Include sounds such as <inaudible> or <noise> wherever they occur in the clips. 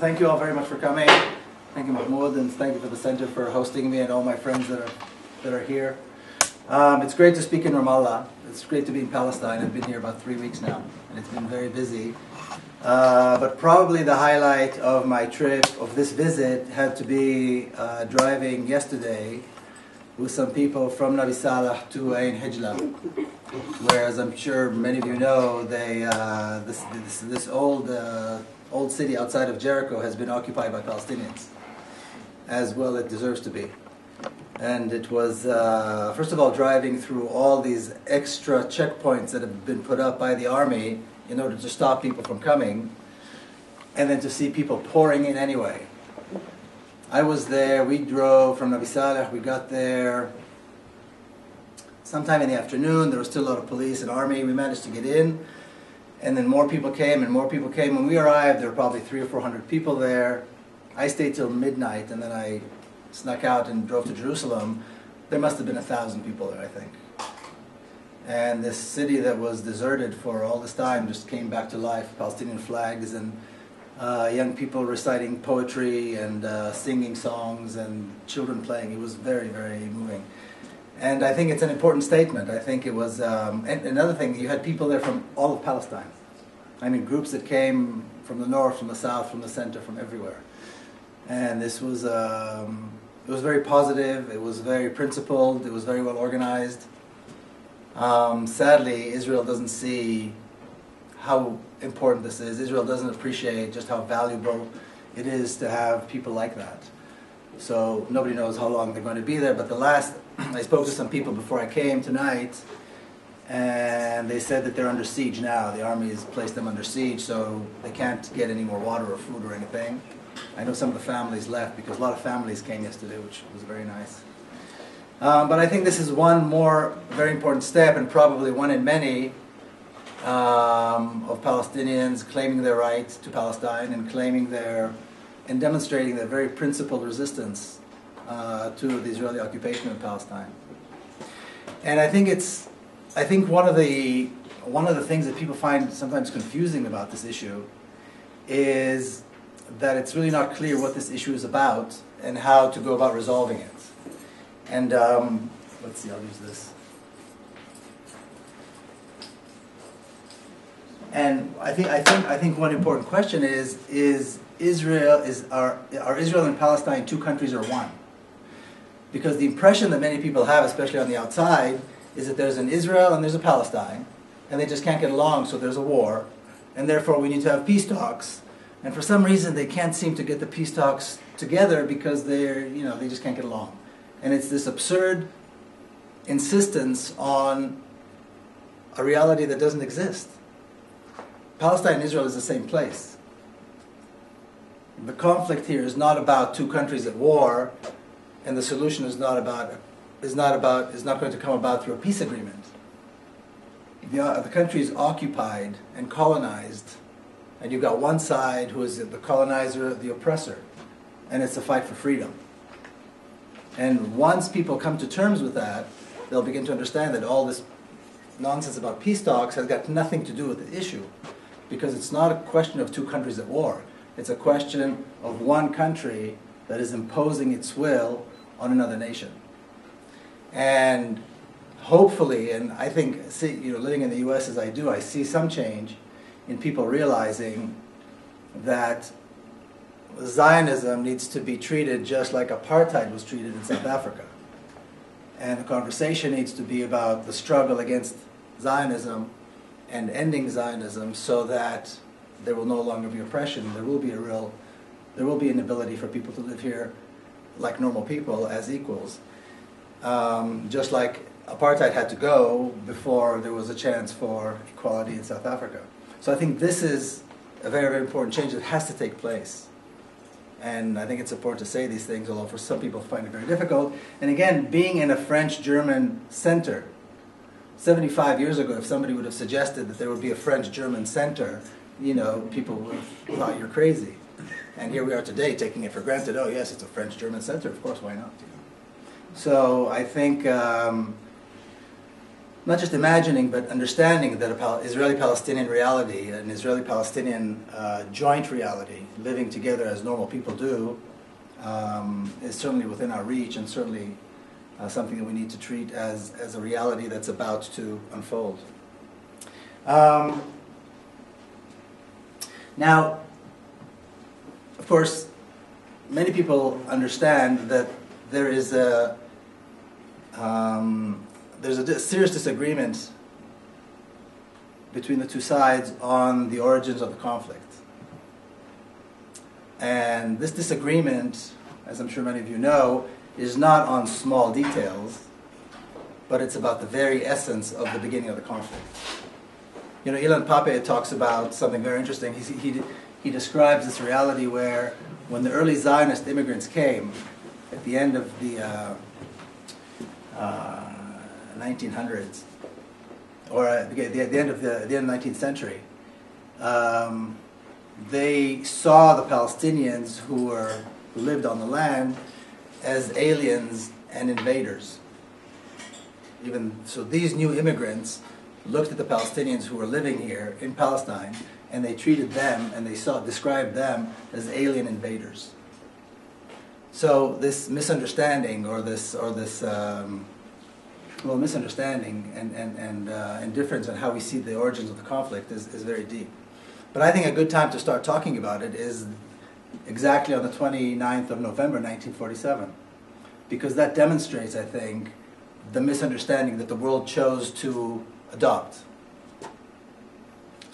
Thank you all very much for coming. Thank you, Mahmoud, and thank you for the center for hosting me and all my friends that are that are here. Um, it's great to speak in Ramallah. It's great to be in Palestine. I've been here about three weeks now, and it's been very busy. Uh, but probably the highlight of my trip, of this visit, had to be uh, driving yesterday with some people from Nabi Saleh to Ain Hijla, where, as I'm sure many of you know, they uh, this, this, this old uh, old city outside of Jericho has been occupied by Palestinians, as well it deserves to be. And it was, uh, first of all, driving through all these extra checkpoints that have been put up by the army in order to stop people from coming, and then to see people pouring in anyway. I was there, we drove from Nabi Saleh, we got there sometime in the afternoon, there was still a lot of police and army, we managed to get in, and then more people came and more people came. When we arrived, there were probably three or four hundred people there. I stayed till midnight, and then I snuck out and drove to Jerusalem. There must have been a thousand people there, I think. And this city that was deserted for all this time just came back to life. Palestinian flags and uh, young people reciting poetry and uh, singing songs and children playing. It was very, very moving. And I think it's an important statement. I think it was, um, another thing, you had people there from all of Palestine. I mean, groups that came from the north, from the south, from the center, from everywhere. And this was, um, it was very positive, it was very principled, it was very well organized. Um, sadly, Israel doesn't see how important this is. Israel doesn't appreciate just how valuable it is to have people like that. So nobody knows how long they're going to be there. But the last, <clears throat> I spoke to some people before I came tonight, and they said that they're under siege now. The army has placed them under siege, so they can't get any more water or food or anything. I know some of the families left because a lot of families came yesterday, which was very nice. Um, but I think this is one more very important step, and probably one in many, um, of Palestinians claiming their right to Palestine and claiming their, and demonstrating their very principled resistance uh, to the Israeli occupation of Palestine. And I think it's, I think one of the one of the things that people find sometimes confusing about this issue is that it's really not clear what this issue is about and how to go about resolving it. And um, let's see, I'll use this. And I think I think I think one important question is is Israel is are are Israel and Palestine two countries or one? Because the impression that many people have, especially on the outside, is that there's an Israel and there's a Palestine, and they just can't get along, so there's a war, and therefore we need to have peace talks. And for some reason, they can't seem to get the peace talks together because they're you know they just can't get along, and it's this absurd insistence on a reality that doesn't exist. Palestine and Israel is the same place. The conflict here is not about two countries at war, and the solution is not about is not about is not going to come about through a peace agreement. The, uh, the country is occupied and colonized, and you've got one side who is the colonizer, the oppressor, and it's a fight for freedom. And once people come to terms with that, they'll begin to understand that all this nonsense about peace talks has got nothing to do with the issue because it's not a question of two countries at war. It's a question of one country that is imposing its will on another nation. And hopefully, and I think, see, you know, living in the U.S. as I do, I see some change in people realizing that Zionism needs to be treated just like apartheid was treated in South Africa. And the conversation needs to be about the struggle against Zionism and ending Zionism so that there will no longer be oppression. There will be a real, there will be an ability for people to live here like normal people as equals. Um, just like apartheid had to go before there was a chance for equality in South Africa. So I think this is a very, very important change that has to take place. And I think it's important to say these things, although for some people find it very difficult. And again, being in a French-German center, 75 years ago, if somebody would have suggested that there would be a French-German center, you know, people would have thought you're crazy. And here we are today taking it for granted. Oh, yes, it's a French-German center. Of course, why not? So I think um, not just imagining, but understanding that a Israeli-Palestinian reality, an Israeli-Palestinian uh, joint reality, living together as normal people do, um, is certainly within our reach and certainly uh, something that we need to treat as, as a reality that's about to unfold. Um, now, course, many people understand that there is a um, there's a serious disagreement between the two sides on the origins of the conflict. And this disagreement, as I'm sure many of you know, is not on small details, but it's about the very essence of the beginning of the conflict. You know, Ilan Pappé talks about something very interesting. He, he, he describes this reality where when the early Zionist immigrants came at the end of the uh, uh, 1900s, or at the, the, end of the, the end of the 19th century, um, they saw the Palestinians who were who lived on the land as aliens and invaders. Even so, these new immigrants looked at the Palestinians who were living here in Palestine, and they treated them and they saw described them as alien invaders. So this misunderstanding or this or this um, well misunderstanding and and and uh, indifference on how we see the origins of the conflict is, is very deep. But I think a good time to start talking about it is exactly on the 29th of November 1947 because that demonstrates I think the misunderstanding that the world chose to adopt.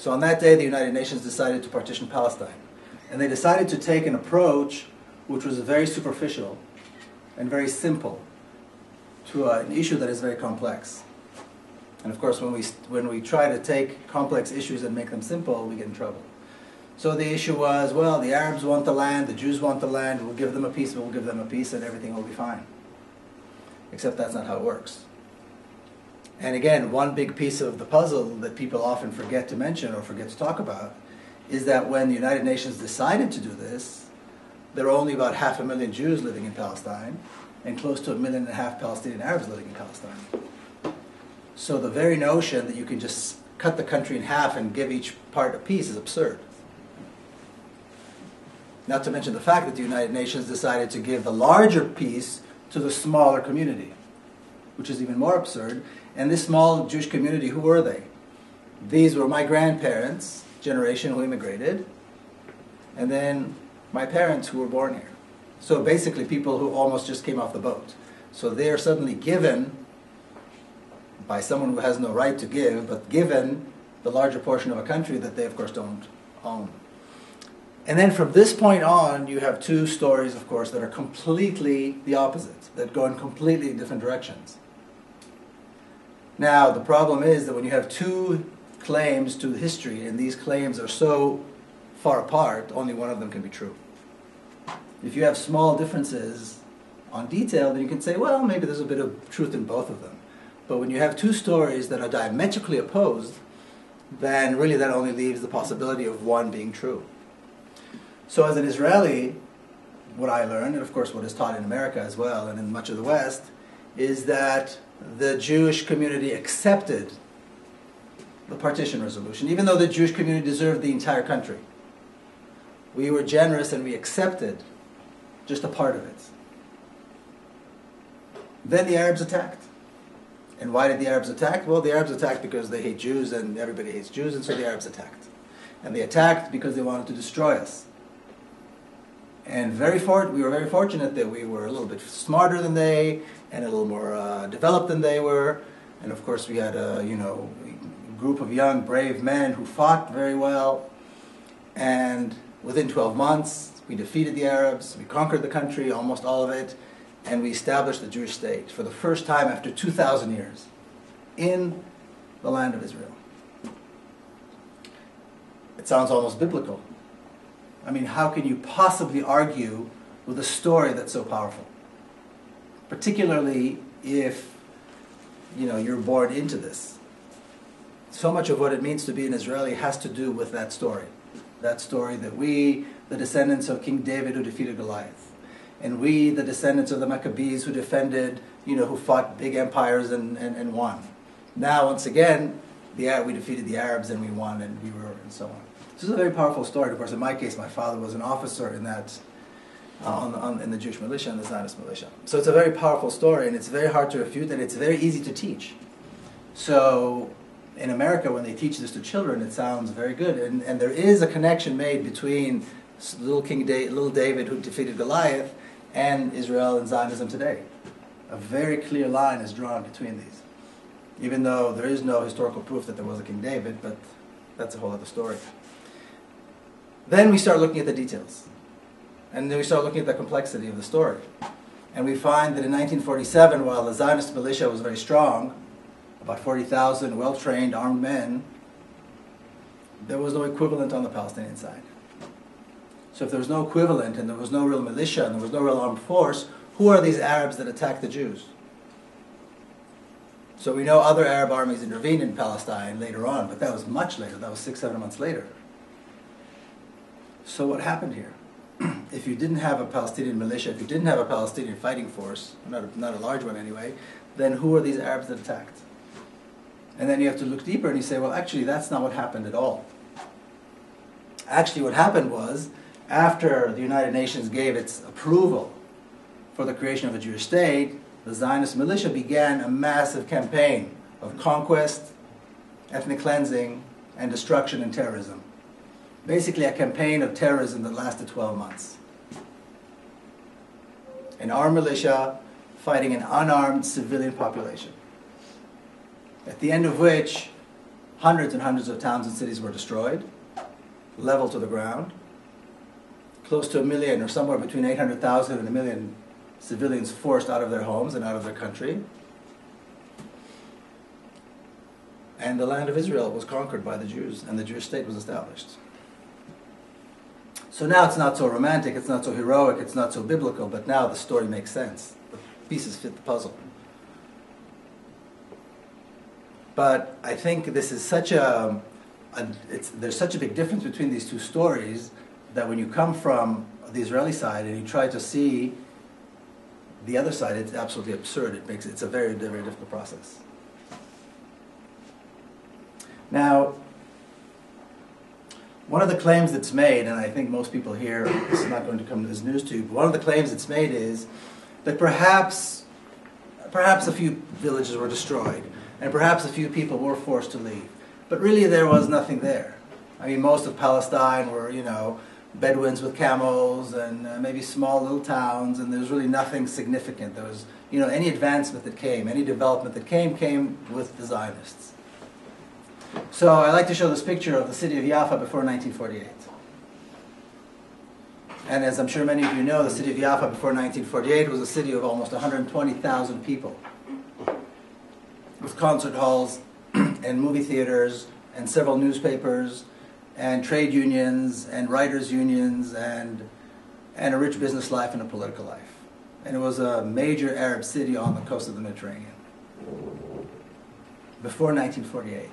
So on that day, the United Nations decided to partition Palestine. And they decided to take an approach which was very superficial and very simple to uh, an issue that is very complex. And of course, when we, when we try to take complex issues and make them simple, we get in trouble. So the issue was, well, the Arabs want the land, the Jews want the land, we'll give them a piece, we'll give them a piece, and everything will be fine. Except that's not how it works. And again, one big piece of the puzzle that people often forget to mention or forget to talk about is that when the United Nations decided to do this, there were only about half a million Jews living in Palestine and close to a million and a half Palestinian Arabs living in Palestine. So the very notion that you can just cut the country in half and give each part a piece is absurd. Not to mention the fact that the United Nations decided to give the larger piece to the smaller community, which is even more absurd and this small Jewish community, who were they? These were my grandparents' generation who immigrated, and then my parents who were born here. So basically, people who almost just came off the boat. So they are suddenly given by someone who has no right to give, but given the larger portion of a country that they, of course, don't own. And then from this point on, you have two stories, of course, that are completely the opposite, that go in completely different directions. Now, the problem is that when you have two claims to history and these claims are so far apart, only one of them can be true. If you have small differences on detail, then you can say, well, maybe there's a bit of truth in both of them. But when you have two stories that are diametrically opposed, then really that only leaves the possibility of one being true. So, as an Israeli, what I learned, and of course what is taught in America as well and in much of the West, is that the Jewish community accepted the partition resolution, even though the Jewish community deserved the entire country. We were generous and we accepted just a part of it. Then the Arabs attacked. And why did the Arabs attack? Well, the Arabs attacked because they hate Jews and everybody hates Jews, and so the Arabs attacked. And they attacked because they wanted to destroy us. And very for- we were very fortunate that we were a little bit smarter than they, and a little more uh, developed than they were. And of course, we had a you know group of young, brave men who fought very well. And within 12 months, we defeated the Arabs. We conquered the country, almost all of it, and we established the Jewish state for the first time after 2,000 years in the land of Israel. It sounds almost biblical. I mean, how can you possibly argue with a story that's so powerful? Particularly if you know you're born into this. So much of what it means to be an Israeli has to do with that story. That story that we, the descendants of King David who defeated Goliath, and we, the descendants of the Maccabees who defended, you know, who fought big empires and, and, and won. Now, once again, the we defeated the Arabs and we won and we were and so on. This is a very powerful story. Of course, in my case, my father was an officer in that uh, on, on, in the Jewish militia and the Zionist militia. So it's a very powerful story, and it's very hard to refute, and it's very easy to teach. So in America, when they teach this to children, it sounds very good, and, and there is a connection made between little King da- little David who defeated Goliath and Israel and Zionism today. A very clear line is drawn between these, even though there is no historical proof that there was a King David, but that's a whole other story. Then we start looking at the details. And then we start looking at the complexity of the story. And we find that in 1947, while the Zionist militia was very strong, about 40,000 well trained armed men, there was no equivalent on the Palestinian side. So if there was no equivalent and there was no real militia and there was no real armed force, who are these Arabs that attacked the Jews? So we know other Arab armies intervened in Palestine later on, but that was much later. That was six, seven months later. So what happened here? If you didn't have a Palestinian militia, if you didn't have a Palestinian fighting force, not a, not a large one anyway, then who are these Arabs that attacked? And then you have to look deeper and you say, well, actually, that's not what happened at all. Actually, what happened was, after the United Nations gave its approval for the creation of a Jewish state, the Zionist militia began a massive campaign of conquest, ethnic cleansing, and destruction and terrorism basically a campaign of terrorism that lasted 12 months. An armed militia fighting an unarmed civilian population. At the end of which, hundreds and hundreds of towns and cities were destroyed, leveled to the ground. Close to a million, or somewhere between 800,000 and a million civilians forced out of their homes and out of their country. And the land of Israel was conquered by the Jews, and the Jewish state was established. So now it's not so romantic, it's not so heroic, it's not so biblical, but now the story makes sense. The pieces fit the puzzle. But I think this is such a, a there's such a big difference between these two stories that when you come from the Israeli side and you try to see the other side, it's absolutely absurd. It makes it's a very, very difficult process. Now, one of the claims that's made, and I think most people here, this is not going to come as news to you, but one of the claims that's made is that perhaps, perhaps a few villages were destroyed, and perhaps a few people were forced to leave. But really, there was nothing there. I mean, most of Palestine were, you know, Bedouins with camels and uh, maybe small little towns, and there was really nothing significant. There was, you know, any advancement that came, any development that came, came with the Zionists. So I like to show this picture of the city of Jaffa before 1948. And as I'm sure many of you know, the city of Jaffa before 1948 was a city of almost 120,000 people, with concert halls <clears throat> and movie theaters and several newspapers and trade unions and writers' unions and, and a rich business life and a political life. And it was a major Arab city on the coast of the Mediterranean before 1948.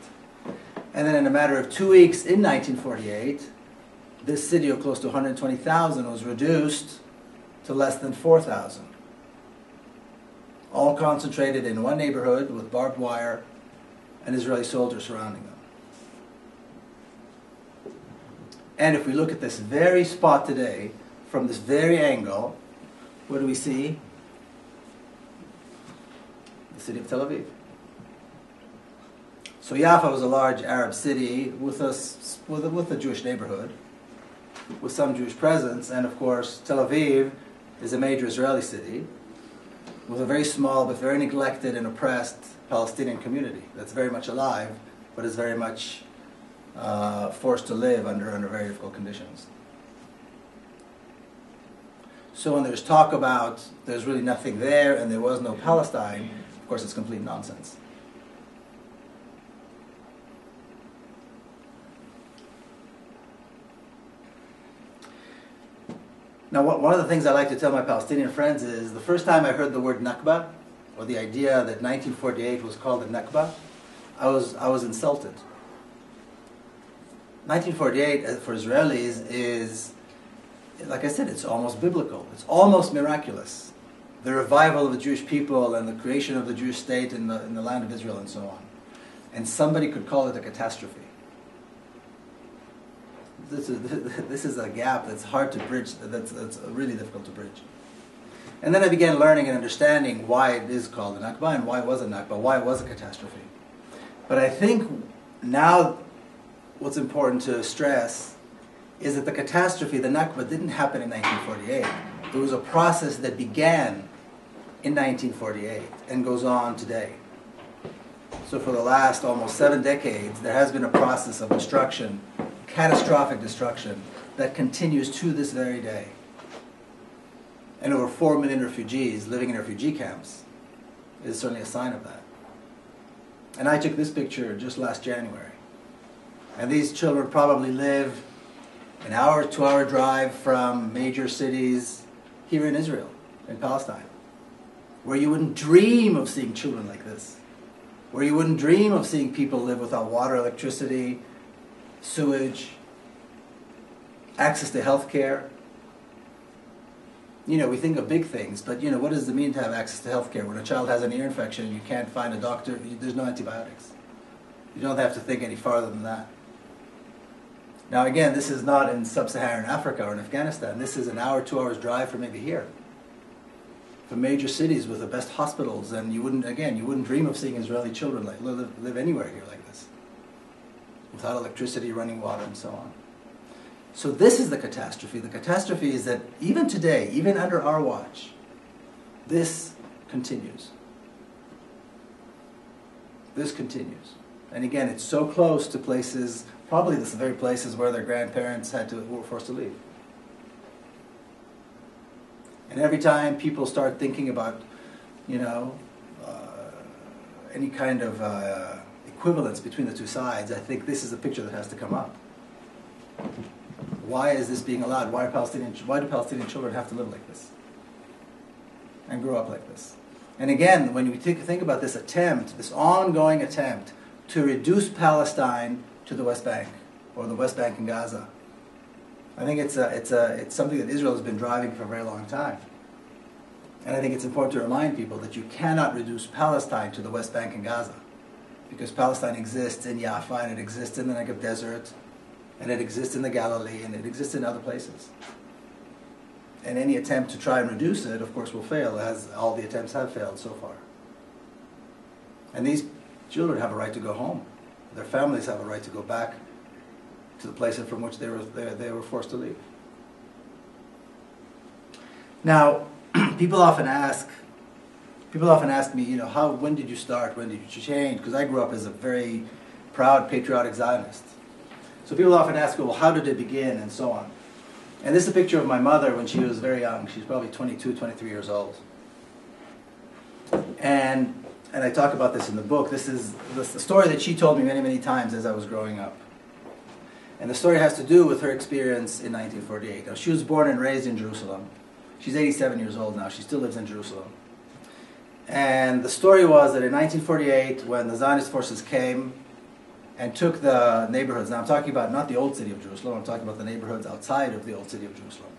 And then in a matter of two weeks in 1948, this city of close to 120,000 was reduced to less than 4,000. All concentrated in one neighborhood with barbed wire and Israeli soldiers surrounding them. And if we look at this very spot today, from this very angle, what do we see? The city of Tel Aviv. So Jaffa was a large Arab city with a, with a, with a Jewish neighborhood, with some Jewish presence, and of course Tel Aviv is a major Israeli city with a very small but very neglected and oppressed Palestinian community that's very much alive, but is very much uh, forced to live under, under very difficult conditions. So when there's talk about there's really nothing there and there was no Palestine, of course it's complete nonsense. Now, one of the things I like to tell my Palestinian friends is the first time I heard the word Nakba, or the idea that 1948 was called a Nakba, I was, I was insulted. 1948 uh, for Israelis is, like I said, it's almost biblical. It's almost miraculous. The revival of the Jewish people and the creation of the Jewish state in the, in the land of Israel and so on. and somebody could call it a catastrophe. This is, <laughs> this is a gap that's hard to bridge, that's, that's really difficult to bridge. And then I began learning and understanding why it is called a Nakba and why it was a Nakba, why it was a catastrophe. But I think now what's important to stress is that the catastrophe, the Nakba, didn't happen in 1948. It was a process that began in 1948 and goes on today. So for the last almost seven decades, there has been a process of destruction, catastrophic destruction, that continues to this very day and over 4 million refugees living in refugee camps is certainly a sign of that. And I took this picture just last January. And these children probably live an hour, two hour drive from major cities here in Israel, in Palestine, where you wouldn't dream of seeing children like this, where you wouldn't dream of seeing people live without water, electricity, sewage, access to health care, you know, we think of big things, but you know, what does it mean to have access to health care when a child has an ear infection and you can't find a doctor? There's no antibiotics. You don't have to think any farther than that. Now, again, this is not in sub-Saharan Africa or in Afghanistan. This is an hour, two hours drive from maybe here, from major cities with the best hospitals, and you wouldn't, again, you wouldn't dream of seeing Israeli children like live, live anywhere here like without electricity, running water, and so on. So this is the catastrophe. The catastrophe is that even today, even under our watch, this continues. This continues. And again, it's so close to places, probably the very places where their grandparents had to were forced to leave. And every time people start thinking about, you know, uh, any kind of uh, equivalence between the two sides, I think this is a picture that has to come up why is this being allowed? Why, Palestinian, why do Palestinian children have to live like this? And grow up like this? And again, when we think about this attempt, this ongoing attempt to reduce Palestine to the West Bank, or the West Bank and Gaza, I think it's, a, it's, a, it's something that Israel has been driving for a very long time. And I think it's important to remind people that you cannot reduce Palestine to the West Bank and Gaza. Because Palestine exists in Jaffa and it exists in the Negev Desert and it exists in the Galilee, and it exists in other places. And any attempt to try and reduce it, of course, will fail, as all the attempts have failed so far. And these children have a right to go home. Their families have a right to go back to the place from which they were, they, they were forced to leave. Now, <clears throat> people often ask, people often ask me, you know, how, when did you start? When did you change? Because I grew up as a very proud, patriotic Zionist. So people often ask, well, how did it begin and so on. And this is a picture of my mother when she was very young. She's probably 22, 23 years old. And, and I talk about this in the book. This is the story that she told me many, many times as I was growing up. And the story has to do with her experience in 1948. Now, she was born and raised in Jerusalem. She's 87 years old now. She still lives in Jerusalem. And the story was that in 1948, when the Zionist forces came and took the neighborhoods. Now I'm talking about not the old city of Jerusalem, I'm talking about the neighborhoods outside of the old city of Jerusalem.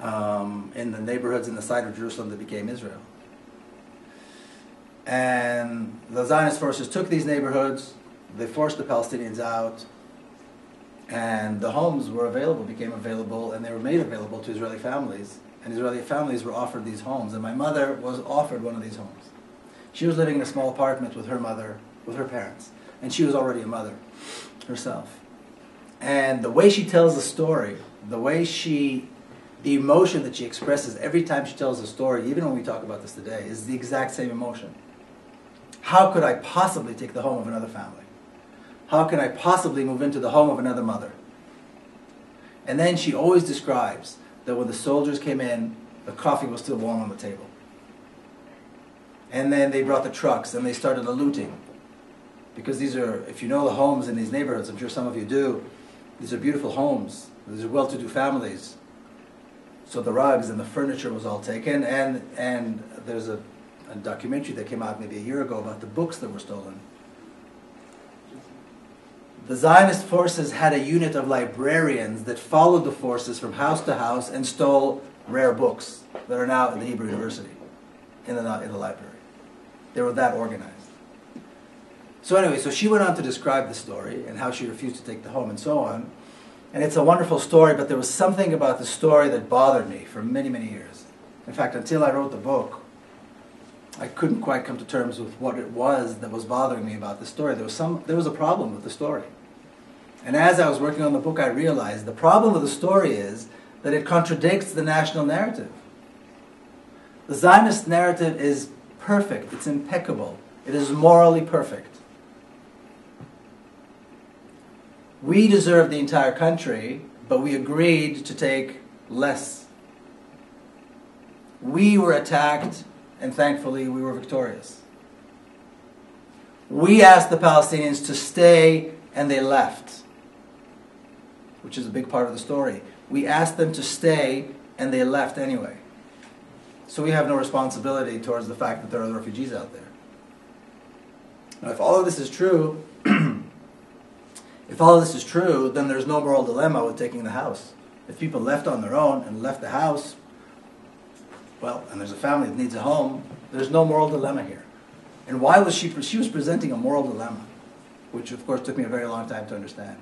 Um, in the neighborhoods in the side of Jerusalem that became Israel. And the Zionist forces took these neighborhoods, they forced the Palestinians out, and the homes were available, became available, and they were made available to Israeli families. And Israeli families were offered these homes. And my mother was offered one of these homes. She was living in a small apartment with her mother with her parents. And she was already a mother herself. And the way she tells the story, the way she, the emotion that she expresses every time she tells a story, even when we talk about this today, is the exact same emotion. How could I possibly take the home of another family? How can I possibly move into the home of another mother? And then she always describes that when the soldiers came in, the coffee was still warm on the table. And then they brought the trucks and they started the looting because these are, if you know the homes in these neighborhoods, I'm sure some of you do, these are beautiful homes. These are well-to-do families. So the rugs and the furniture was all taken, and and there's a, a documentary that came out maybe a year ago about the books that were stolen. The Zionist forces had a unit of librarians that followed the forces from house to house and stole rare books that are now at the Hebrew University, in the, in the library. They were that organized. So anyway, so she went on to describe the story and how she refused to take the home and so on. And it's a wonderful story, but there was something about the story that bothered me for many, many years. In fact, until I wrote the book, I couldn't quite come to terms with what it was that was bothering me about the story. There was some there was a problem with the story. And as I was working on the book, I realized the problem with the story is that it contradicts the national narrative. The Zionist narrative is perfect, it's impeccable, it is morally perfect. We deserve the entire country, but we agreed to take less. We were attacked, and thankfully we were victorious. We asked the Palestinians to stay, and they left, which is a big part of the story. We asked them to stay, and they left anyway. So we have no responsibility towards the fact that there are refugees out there. Now, if all of this is true, <clears throat> if all of this is true, then there's no moral dilemma with taking the house. If people left on their own and left the house, well, and there's a family that needs a home, there's no moral dilemma here. And why was she? She was presenting a moral dilemma, which of course took me a very long time to understand.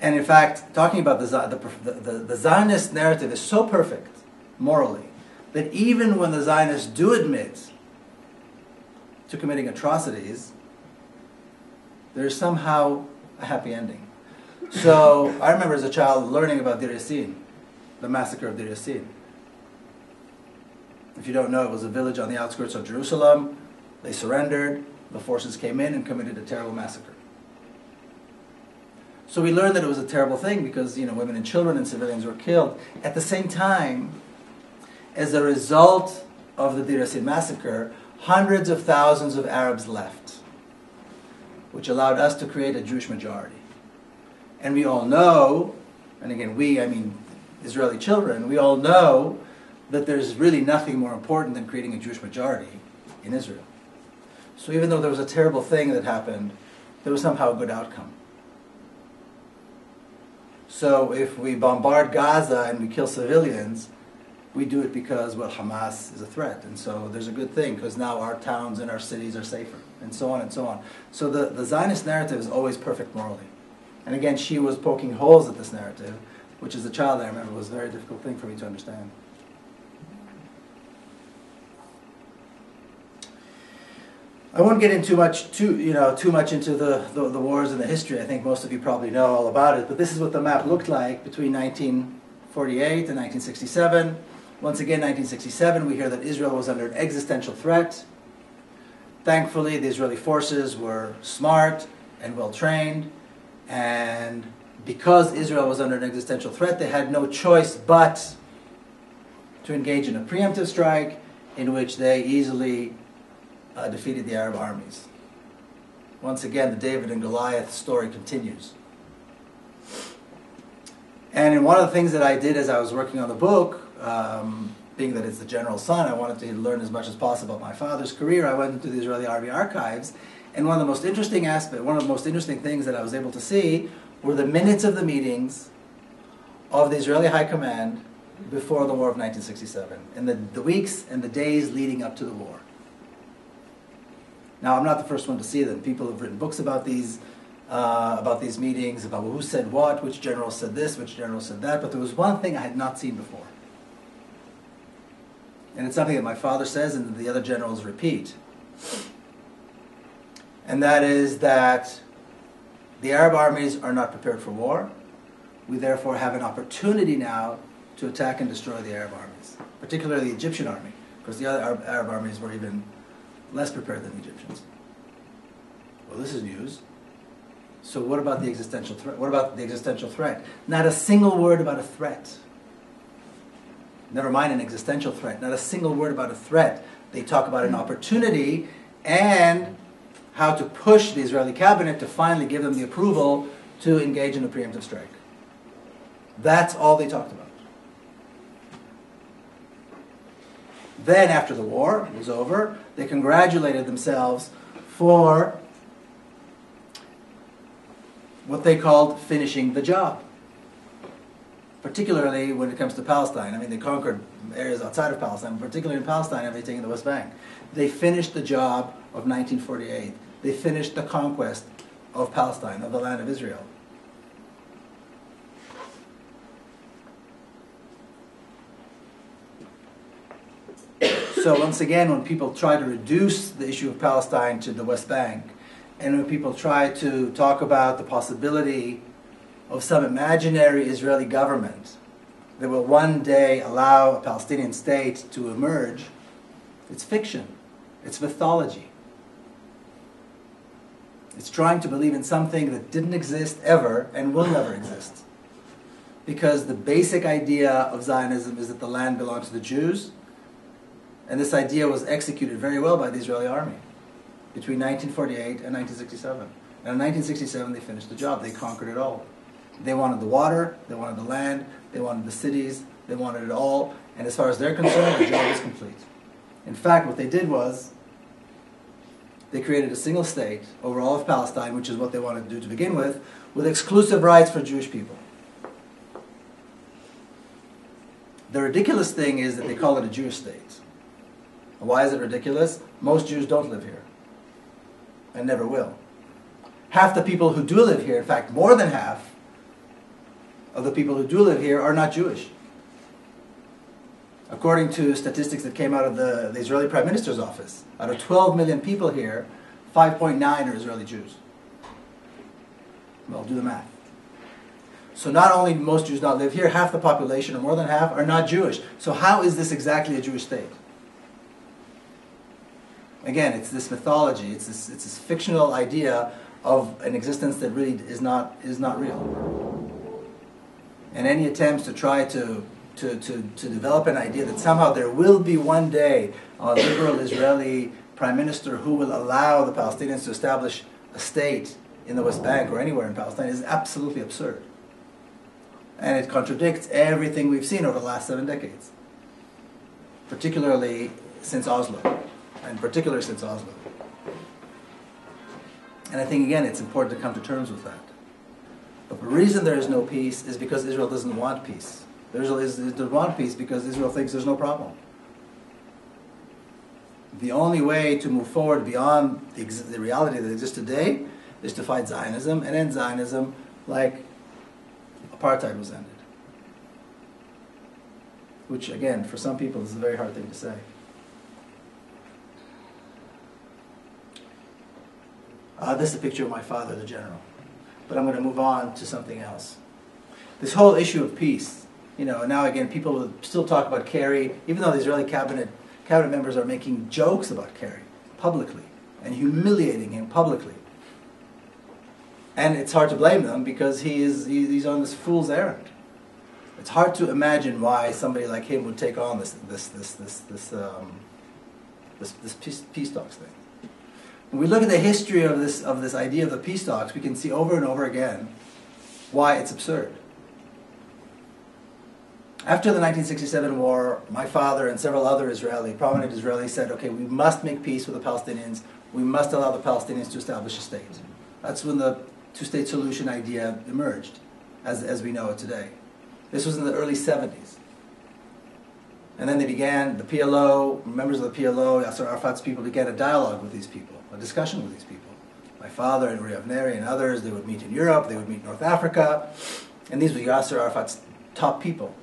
And in fact, talking about the, the, the, the Zionist narrative is so perfect morally that even when the Zionists do admit to committing atrocities, there's somehow a happy ending. So I remember as a child learning about Yassin, the massacre of Yassin. If you don't know, it was a village on the outskirts of Jerusalem. They surrendered. The forces came in and committed a terrible massacre. So we learned that it was a terrible thing because you know women and children and civilians were killed. At the same time, as a result of the Yassin massacre, hundreds of thousands of Arabs left, which allowed us to create a Jewish majority. And we all know, and again, we, I mean Israeli children, we all know that there's really nothing more important than creating a Jewish majority in Israel. So even though there was a terrible thing that happened, there was somehow a good outcome. So if we bombard Gaza and we kill civilians, we do it because, well, Hamas is a threat. And so there's a good thing because now our towns and our cities are safer, and so on and so on. So the, the Zionist narrative is always perfect morally. And again, she was poking holes at this narrative, which as a child I remember was a very difficult thing for me to understand. I won't get into much too you know too much into the, the, the, wars and the history. I think most of you probably know all about it. But this is what the map looked like between 1948 and 1967. Once again, 1967, we hear that Israel was under an existential threat. Thankfully, the Israeli forces were smart and well trained, and because Israel was under an existential threat, they had no choice but to engage in a preemptive strike in which they easily uh, defeated the Arab armies. Once again, the David and Goliath story continues. And in one of the things that I did as I was working on the book, um, being that it's the general's son, I wanted to learn as much as possible about my father's career. I went into the Israeli Army archives, and one of the most interesting aspect, one of the most interesting things that I was able to see were the minutes of the meetings of the Israeli High Command before the War of 1967, and the, the weeks and the days leading up to the war. Now, I'm not the first one to see them. People have written books about these uh, about these meetings, about who said what, which general said this, which general said that. But there was one thing I had not seen before, and it's something that my father says and the other generals repeat, and that is that the Arab armies are not prepared for war. We therefore have an opportunity now to attack and destroy the Arab armies, particularly the Egyptian army, because the other Arab, Arab armies were even less prepared than the Egyptians. Well, this is news. So what about the existential threat? What about the existential threat? Not a single word about a threat. Never mind an existential threat. Not a single word about a threat. They talk about an opportunity and how to push the Israeli cabinet to finally give them the approval to engage in a preemptive strike. That's all they talked about. Then, after the war was over, they congratulated themselves for what they called finishing the job. Particularly when it comes to Palestine. I mean, they conquered areas outside of Palestine, particularly in Palestine, everything in the West Bank. They finished the job of 1948 they finished the conquest of Palestine, of the land of Israel. So once again, when people try to reduce the issue of Palestine to the West Bank, and when people try to talk about the possibility of some imaginary Israeli government that will one day allow a Palestinian state to emerge, it's fiction. It's mythology. It's trying to believe in something that didn't exist ever and will never exist. Because the basic idea of Zionism is that the land belongs to the Jews and this idea was executed very well by the Israeli army between 1948 and 1967. And in 1967, they finished the job. They conquered it all. They wanted the water, they wanted the land, they wanted the cities, they wanted it all. And as far as they're concerned, the job is complete. In fact, what they did was they created a single state over all of Palestine, which is what they wanted to do to begin with, with exclusive rights for Jewish people. The ridiculous thing is that they call it a Jewish state. Why is it ridiculous? Most Jews don't live here and never will. Half the people who do live here, in fact, more than half of the people who do live here are not Jewish. According to statistics that came out of the, the Israeli Prime Minister's office, out of 12 million people here, 5.9 are Israeli Jews. Well, do the math. So not only most Jews not live here, half the population, or more than half, are not Jewish. So how is this exactly a Jewish state? Again, it's this mythology, it's this, it's this fictional idea of an existence that really is not, is not real. And any attempts to try to, to, to, to develop an idea that somehow there will be one day a liberal Israeli prime minister who will allow the Palestinians to establish a state in the West Bank or anywhere in Palestine is absolutely absurd. And it contradicts everything we've seen over the last seven decades, particularly since Oslo and particular since Oslo. And I think, again, it's important to come to terms with that. But the reason there is no peace is because Israel doesn't want peace. Israel is, doesn't want peace because Israel thinks there's no problem. The only way to move forward beyond the, the reality that exists today is to fight Zionism and end Zionism like apartheid was ended. Which, again, for some people is a very hard thing to say. Uh, this is a picture of my father, the general. But I'm going to move on to something else. This whole issue of peace, you know, now again, people still talk about Kerry, even though the Israeli cabinet, cabinet members are making jokes about Kerry publicly and humiliating him publicly. And it's hard to blame them because he is, he's on this fool's errand. It's hard to imagine why somebody like him would take on this, this, this, this, this, um, this, this peace, peace talks thing. When we look at the history of this, of this idea of the peace talks, we can see over and over again why it's absurd. After the 1967 war, my father and several other Israeli, prominent Israelis said, okay, we must make peace with the Palestinians. We must allow the Palestinians to establish a state. That's when the two-state solution idea emerged, as, as we know it today. This was in the early 70s. And then they began, the PLO, members of the PLO, Yasser Arafat's people began a dialogue with these people a discussion with these people. My father and Uri Avnery and others, they would meet in Europe, they would meet in North Africa, and these were Yasser Arafat's top people.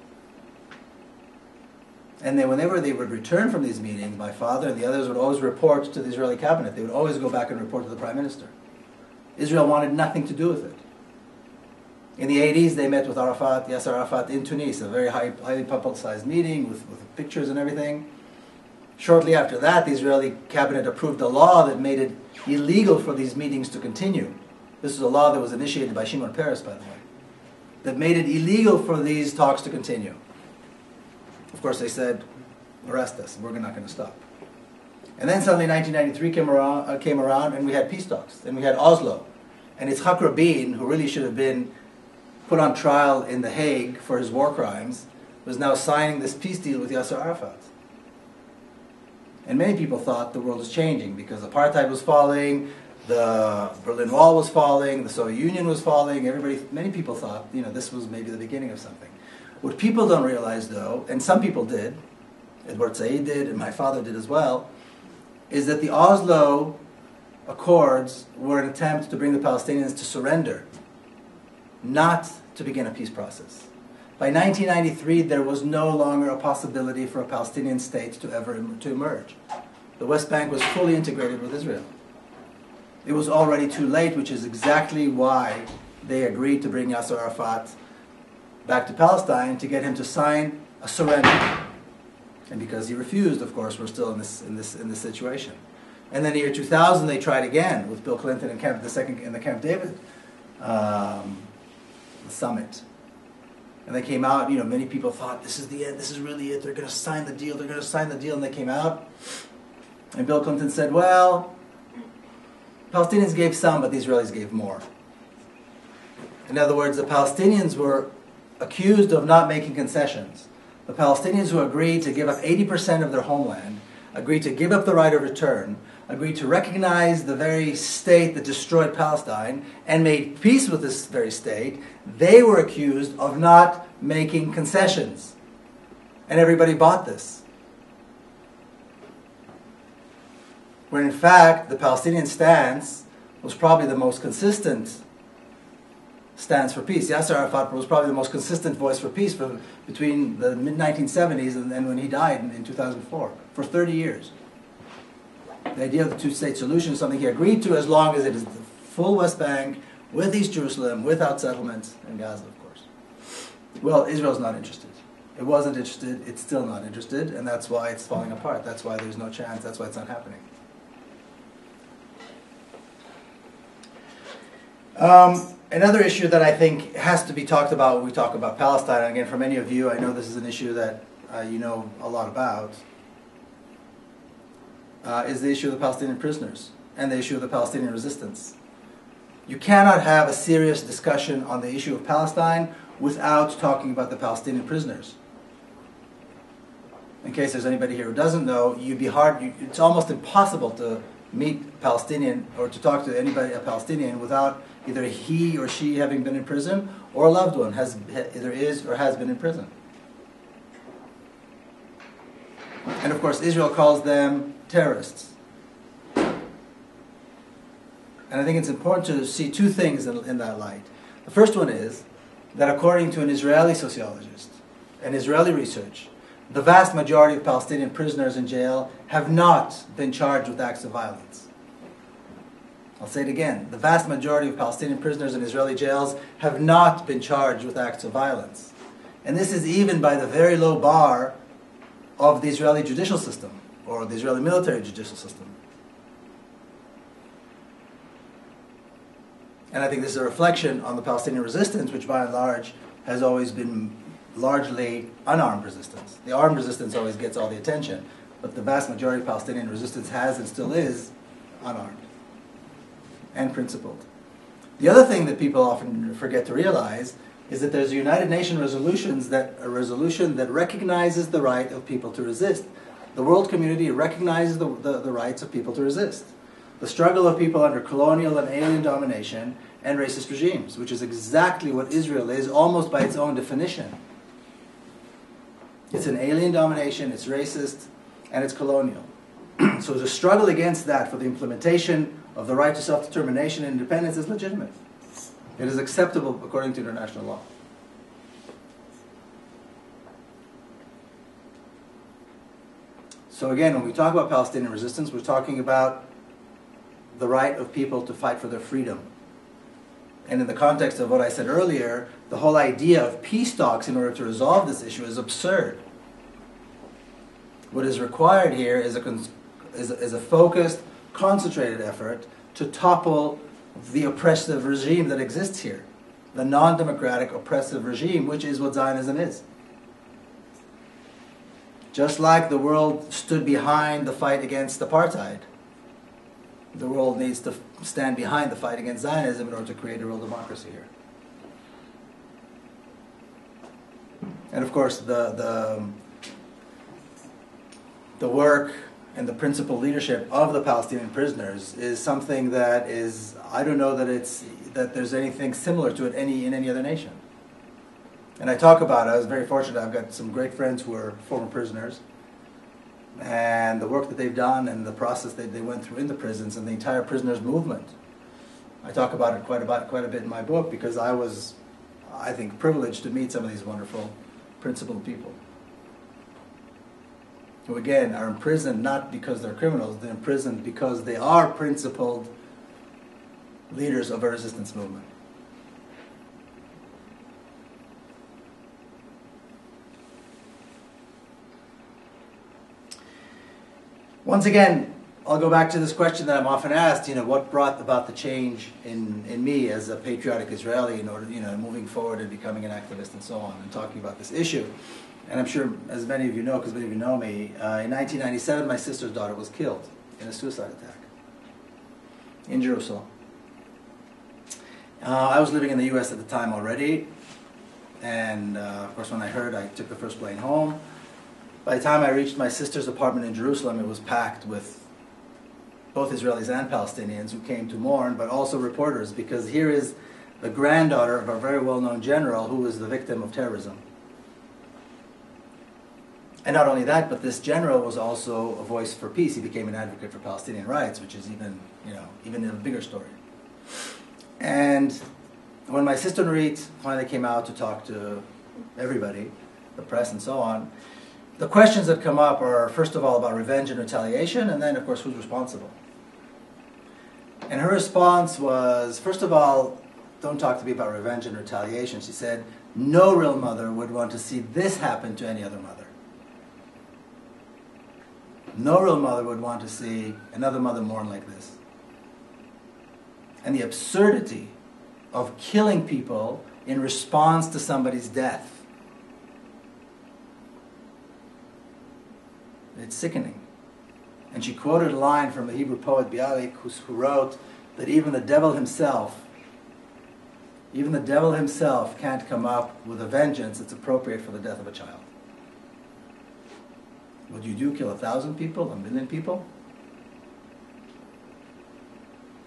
And then whenever they would return from these meetings, my father and the others would always report to the Israeli cabinet. They would always go back and report to the prime minister. Israel wanted nothing to do with it. In the 80s, they met with Arafat, Yasser Arafat in Tunis, a very high, highly publicized meeting with, with pictures and everything. Shortly after that, the Israeli cabinet approved a law that made it illegal for these meetings to continue. This was a law that was initiated by Shimon Peres, by the way, that made it illegal for these talks to continue. Of course, they said, arrest us, we're not going to stop. And then suddenly 1993 came around, uh, came around and we had peace talks. And we had Oslo. And Yitzhak Rabin, who really should have been put on trial in The Hague for his war crimes, was now signing this peace deal with Yasser Arafat. And many people thought the world was changing because apartheid was falling, the Berlin Wall was falling, the Soviet Union was falling. Everybody, many people thought, you know, this was maybe the beginning of something. What people don't realize, though, and some people did, Edward Said did, and my father did as well, is that the Oslo accords were an attempt to bring the Palestinians to surrender, not to begin a peace process. By 1993, there was no longer a possibility for a Palestinian state to ever to emerge. The West Bank was fully integrated with Israel. It was already too late, which is exactly why they agreed to bring Yasser Arafat back to Palestine to get him to sign a surrender. And because he refused, of course, we're still in this, in this, in this situation. And then in the year 2000, they tried again with Bill Clinton and Camp, the second in the Camp David um, summit. And they came out, you know, many people thought, this is the end, this is really it, they're going to sign the deal, they're going to sign the deal. And they came out. And Bill Clinton said, well, Palestinians gave some, but the Israelis gave more. In other words, the Palestinians were accused of not making concessions. The Palestinians who agreed to give up 80% of their homeland, agreed to give up the right of return, agreed to recognize the very state that destroyed Palestine and made peace with this very state, they were accused of not making concessions. And everybody bought this. When in fact, the Palestinian stance was probably the most consistent stance for peace. Yasser Arafat was probably the most consistent voice for peace between the mid 1970s and, and, when he died in, in 2004, for 30 years. The idea of the two state solution is something he agreed to as long as it is the full West Bank with East Jerusalem, without settlements, and Gaza, of course. Well, Israel's not interested. It wasn't interested, it's still not interested, and that's why it's falling apart. That's why there's no chance, that's why it's not happening. Um, another issue that I think has to be talked about when we talk about Palestine, again, for many of you, I know this is an issue that uh, you know a lot about, uh, is the issue of the Palestinian prisoners and the issue of the Palestinian resistance. You cannot have a serious discussion on the issue of Palestine without talking about the Palestinian prisoners. In case there's anybody here who doesn't know, you'd be hard. You, it's almost impossible to meet Palestinian or to talk to anybody a Palestinian without either he or she having been in prison or a loved one has either is or has been in prison. And of course, Israel calls them terrorists. And I think it's important to see two things in, in that light. The first one is that according to an Israeli sociologist and Israeli research, the vast majority of Palestinian prisoners in jail have not been charged with acts of violence. I'll say it again. The vast majority of Palestinian prisoners in Israeli jails have not been charged with acts of violence. And this is even by the very low bar of the Israeli judicial system or the Israeli military judicial system. And I think this is a reflection on the Palestinian resistance, which by and large has always been largely unarmed resistance. The armed resistance always gets all the attention, but the vast majority of Palestinian resistance has and still is unarmed and principled. The other thing that people often forget to realize is that there's United Nations resolutions that a resolution that recognizes the right of people to resist. The world community recognizes the, the, the rights of people to resist. The struggle of people under colonial and alien domination and racist regimes, which is exactly what Israel is, almost by its own definition. It's an alien domination, it's racist, and it's colonial. <clears throat> so the struggle against that for the implementation of the right to self-determination and independence is legitimate. It is acceptable according to international law. So again, when we talk about Palestinian resistance, we're talking about the right of people to fight for their freedom. And in the context of what I said earlier, the whole idea of peace talks in order to resolve this issue is absurd. What is required here is a, is is a focused, concentrated effort to topple the oppressive regime that exists here, the non democratic oppressive regime, which is what Zionism is. Just like the world stood behind the fight against apartheid, the world needs to stand behind the fight against Zionism in order to create a real democracy here. And of course, the, the, the work and the principal leadership of the Palestinian prisoners is something that is I don't know that it's that there's anything similar to it any in any other nation. And I talk about it. I was very fortunate. I've got some great friends who are former prisoners. and the work that they've done and the process that they went through in the prisons and the entire prisoners movement. I talk about it quite about quite a bit in my book because I was, I think, privileged to meet some of these wonderful, principled people. Who again are imprisoned not because they're criminals; they're imprisoned because they are principled leaders of a resistance movement. Once again, I'll go back to this question that I'm often asked, you know, what brought about the change in, in me as a patriotic Israeli in order, you know, moving forward and becoming an activist and so on, and talking about this issue. And I'm sure, as many of you know, because many of you know me, uh, in 1997, my sister's daughter was killed in a suicide attack in Jerusalem. Uh, I was living in the U.S. at the time already, and uh, of course, when I heard, I took the first plane home. By the time I reached my sister's apartment in Jerusalem, it was packed with both Israelis and Palestinians who came to mourn, but also reporters, because here is the granddaughter of a very well known general who was the victim of terrorism. And not only that, but this general was also a voice for peace. He became an advocate for Palestinian rights, which is even, you know, even a bigger story. And when my sister Nurit finally came out to talk to everybody, the press and so on, the questions that come up are first of all about revenge and retaliation, and then, of course, who's responsible. And her response was first of all, don't talk to me about revenge and retaliation. She said, no real mother would want to see this happen to any other mother. No real mother would want to see another mother mourn like this. And the absurdity of killing people in response to somebody's death It's sickening. And she quoted a line from the Hebrew poet Bialik, who wrote that even the devil himself, even the devil himself can't come up with a vengeance that's appropriate for the death of a child. Would you do kill a thousand people, a million people?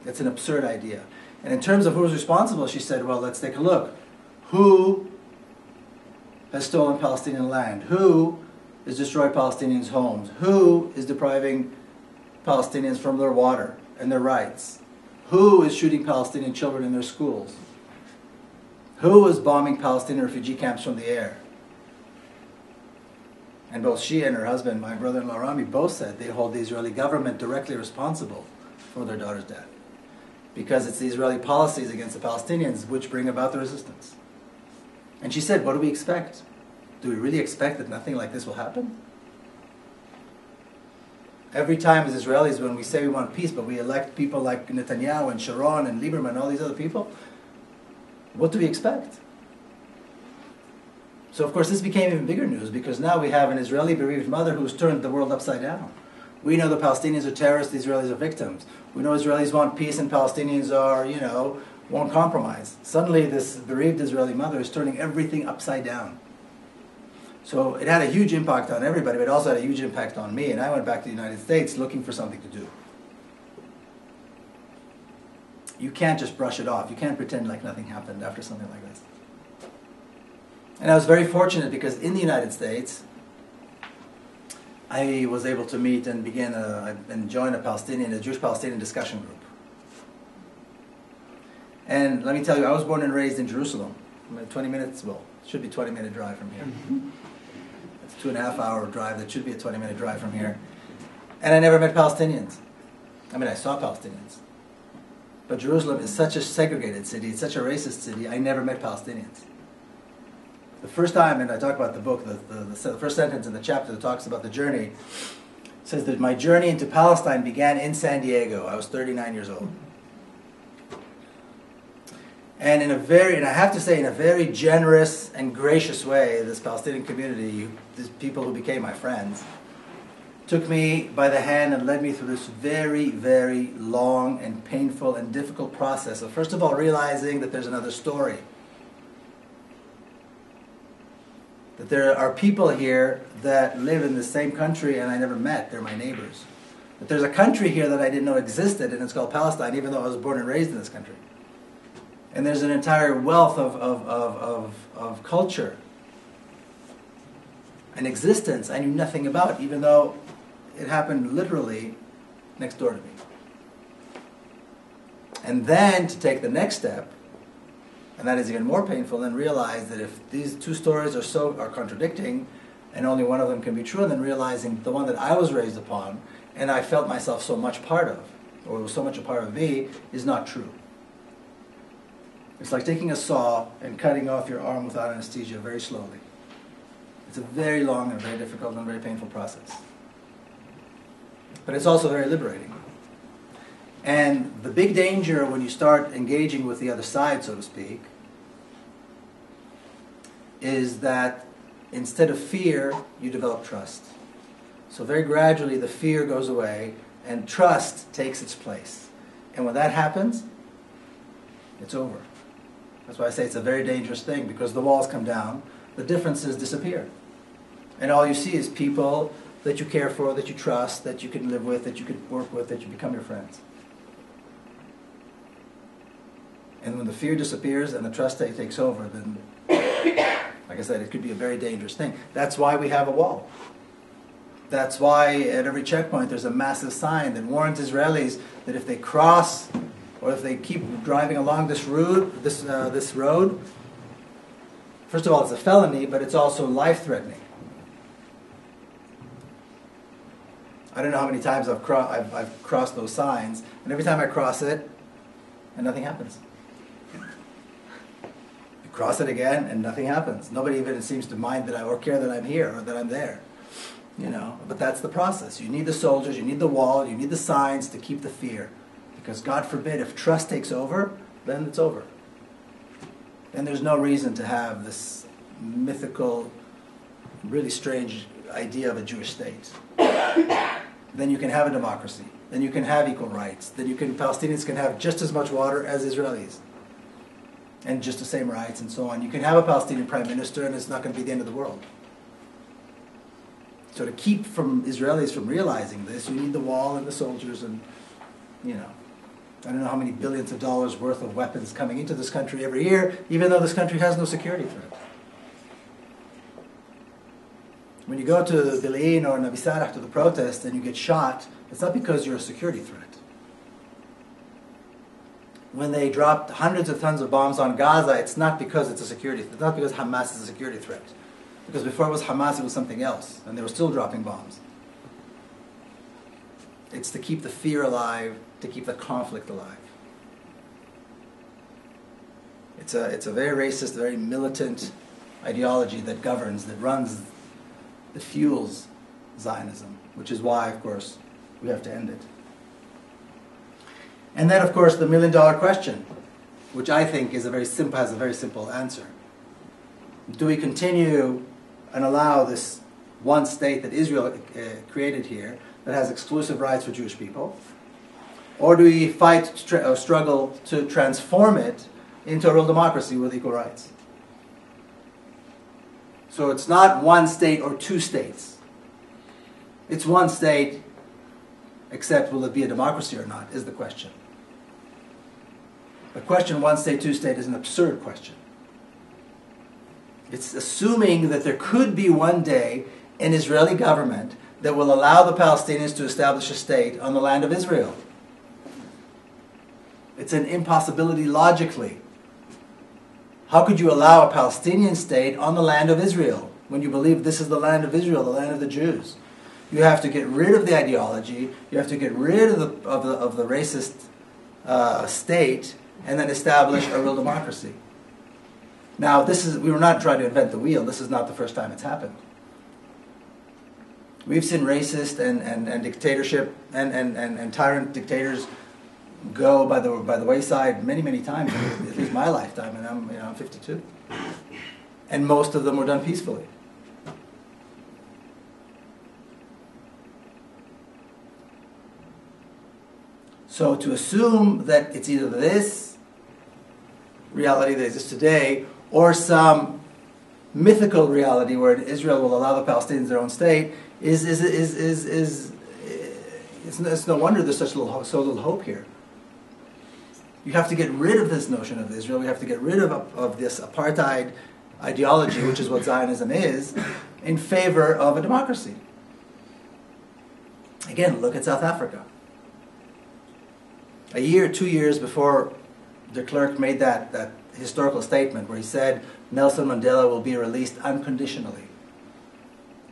It's an absurd idea. And in terms of who's responsible, she said, well, let's take a look. Who has stolen Palestinian land? Who is destroying Palestinians' homes? Who is depriving Palestinians from their water and their rights? Who is shooting Palestinian children in their schools? Who is bombing Palestinian refugee camps from the air? And both she and her husband, my brother-in-law Rami, both said they hold the Israeli government directly responsible for their daughter's death. Because it's the Israeli policies against the Palestinians which bring about the resistance. And she said, what do we expect? Do we really expect that nothing like this will happen? Every time as Israelis, when we say we want peace, but we elect people like Netanyahu and Sharon and Lieberman and all these other people, what do we expect? So, of course, this became even bigger news because now we have an Israeli bereaved mother who's turned the world upside down. We know the Palestinians are terrorists, the Israelis are victims. We know Israelis want peace and Palestinians are, you know, won't compromise. Suddenly, this bereaved Israeli mother is turning everything upside down. So it had a huge impact on everybody, but it also had a huge impact on me. And I went back to the United States looking for something to do. You can't just brush it off. You can't pretend like nothing happened after something like this. And I was very fortunate because in the United States, I was able to meet and begin a, and join a Palestinian, a Jewish Palestinian discussion group. And let me tell you, I was born and raised in Jerusalem. 20 minutes, well, should be 20 minute drive from here. Mm-hmm. Two and a half hour drive that should be a 20 minute drive from here. And I never met Palestinians. I mean, I saw Palestinians. But Jerusalem is such a segregated city, it's such a racist city, I never met Palestinians. The first time, and I talk about the book, the, the, the, first sentence in the chapter that talks about the journey, says that my journey into Palestine began in San Diego. I was 39 years old. And in a very, and I have to say, in a very generous and gracious way, this Palestinian community, these people who became my friends, took me by the hand and led me through this very, very long and painful and difficult process of, first of all, realizing that there's another story. That there are people here that live in the same country and I never met, they're my neighbors. That there's a country here that I didn't know existed and it's called Palestine, even though I was born and raised in this country and there's an entire wealth of, of, of, of, of culture and existence I knew nothing about, even though it happened literally next door to me. And then to take the next step, and that is even more painful, and realize that if these two stories are so are contradicting, and only one of them can be true, and then realizing the one that I was raised upon, and I felt myself so much part of, or was so much a part of me, is not true. It's like taking a saw and cutting off your arm without anesthesia very slowly. It's a very long and very difficult and very painful process. But it's also very liberating. And the big danger when you start engaging with the other side, so to speak, is that instead of fear, you develop trust. So, very gradually, the fear goes away and trust takes its place. And when that happens, it's over. That's why I say it's a very dangerous thing because the walls come down, the differences disappear. And all you see is people that you care for, that you trust, that you can live with, that you can work with, that you become your friends. And when the fear disappears and the trust takes over, then, <coughs> like I said, it could be a very dangerous thing. That's why we have a wall. That's why at every checkpoint there's a massive sign that warns Israelis that if they cross or if they keep driving along this route, this, uh, this road, first of all, it's a felony, but it's also life threatening. I don't know how many times I've, cro- I've, I've crossed those signs, and every time I cross it, and nothing happens You cross it again, and nothing happens. Nobody even seems to mind that I or care that I'm here or that I'm there. You know, but that's the process. You need the soldiers, you need the wall, you need the signs to keep the fear. Because God forbid, if trust takes over, then it's over. Then there's no reason to have this mythical, really strange idea of a Jewish state. then you can have a democracy. Then you can have equal rights. Then you can Palestinians can have just as much water as Israelis and just the same rights and so on. You can have a Palestinian prime minister and it's not going to be the end of the world. So to keep from Israelis from realizing this, you need the wall and the soldiers and, you know, I don't know how many billions of dollars worth of weapons coming into this country every year, even though this country has no security threat. When you go to Bil'in or Nabi Saleh to the protest and you get shot, it's not because you're a security threat when they dropped hundreds of tons of bombs on Gaza, it's not because it's a security, threat. it's not because Hamas is a security threat. Because before it was Hamas, it was something else, and they were still dropping bombs. It's to keep the fear alive, to keep the conflict alive. It's a, it's a very racist, very militant ideology that governs, that runs, that fuels Zionism, which is why, of course, we have to end it. And then, of course, the million dollar question, which I think is a very simple, has a very simple answer. Do we continue and allow this one state that Israel uh, created here that has exclusive rights for Jewish people? Or do we fight, str- or struggle to transform it into a real democracy with equal rights? So it's not one state or two states. It's one state, except will it be a democracy or not, is the question. The question one state, two state is an absurd question. It's assuming that there could be one day an Israeli government that will allow the Palestinians to establish a state on the land of Israel. It's an impossibility logically. How could you allow a Palestinian state on the land of Israel when you believe this is the land of Israel, the land of the Jews? You have to get rid of the ideology, you have to get rid of the, of the, of the racist uh, state, and then establish a real democracy. Now, this is, we were not trying to invent the wheel. This is not the first time it's happened. We've seen racist and, and, and dictatorship and, and, and, and tyrant dictators go by the, by the wayside many, many times, at least my lifetime, and I'm, you know, I'm 52. And most of them were done peacefully. So to assume that it's either this reality that exists today or some mythical reality where Israel will allow the Palestinians their own state is, is, is, is, is it's, it's no wonder there's such little, so little hope here. You have to get rid of this notion of Israel. We have to get rid of, of this apartheid ideology, which is what Zionism is, in favor of a democracy. Again, look at South Africa. A year, two years before de Klerk made that, that historical statement where he said Nelson Mandela will be released unconditionally.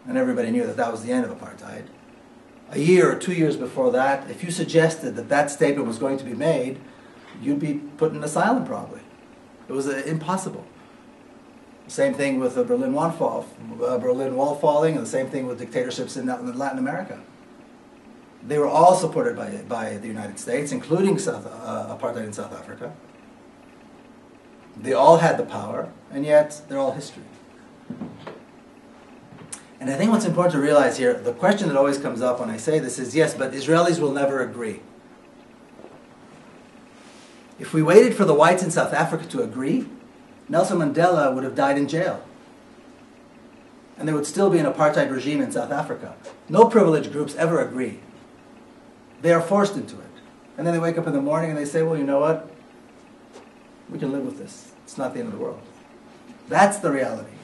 And everybody knew that that was the end of apartheid. A year or two years before that, if you suggested that that statement was going to be made, you'd be put in asylum probably. It was uh, impossible. Same thing with the Berlin Wall fall, uh, Berlin Wall falling, and the same thing with dictatorships in Latin America. They were all supported by, by the United States, including South, uh, apartheid in South Africa. They all had the power, and yet they're all history. And I think what's important to realize here, the question that always comes up when I say this is yes, but Israelis will never agree. If we waited for the whites in South Africa to agree, Nelson Mandela would have died in jail. And there would still be an apartheid regime in South Africa. No privileged groups ever agree. They are forced into it. And then they wake up in the morning and they say, well, you know what? We can live with this. It's not the end of the world. That's the reality.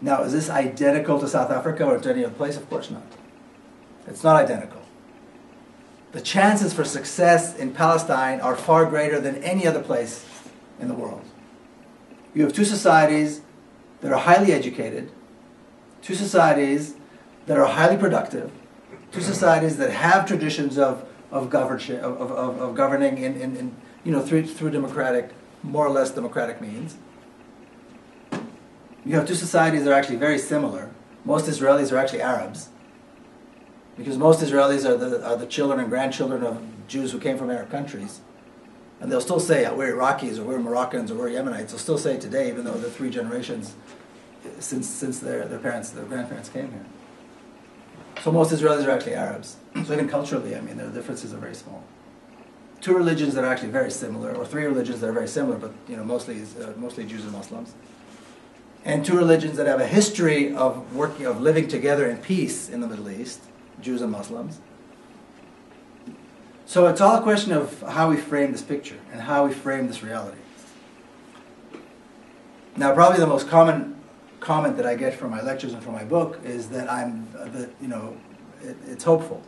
Now, is this identical to South Africa or to any other place? Of course not. It's not identical. The chances for success in Palestine are far greater than any other place in the world. You have two societies that are highly educated, two societies that are highly productive, two societies that have traditions of, of, governorship, of, of, of governing in, in, in, you know, through, through democratic, more or less democratic means. You have two societies that are actually very similar. Most Israelis are actually Arabs, because most Israelis are the, are the children and grandchildren of Jews who came from Arab countries. And they'll still say, we're Iraqis or we're Moroccans or we're Yemenites. They'll still say it today, even though they're three generations since, since their, their parents, their grandparents came here. So most Israelis are actually Arabs. So even culturally, I mean, the differences are very small. Two religions that are actually very similar, or three religions that are very similar, but you know, mostly uh, mostly Jews and Muslims. And two religions that have a history of working, of living together in peace in the Middle East, Jews and Muslims. So it's all a question of how we frame this picture and how we frame this reality. Now, probably the most common comment that I get from my lectures and from my book is that I'm uh, that you know it, it's hopeful.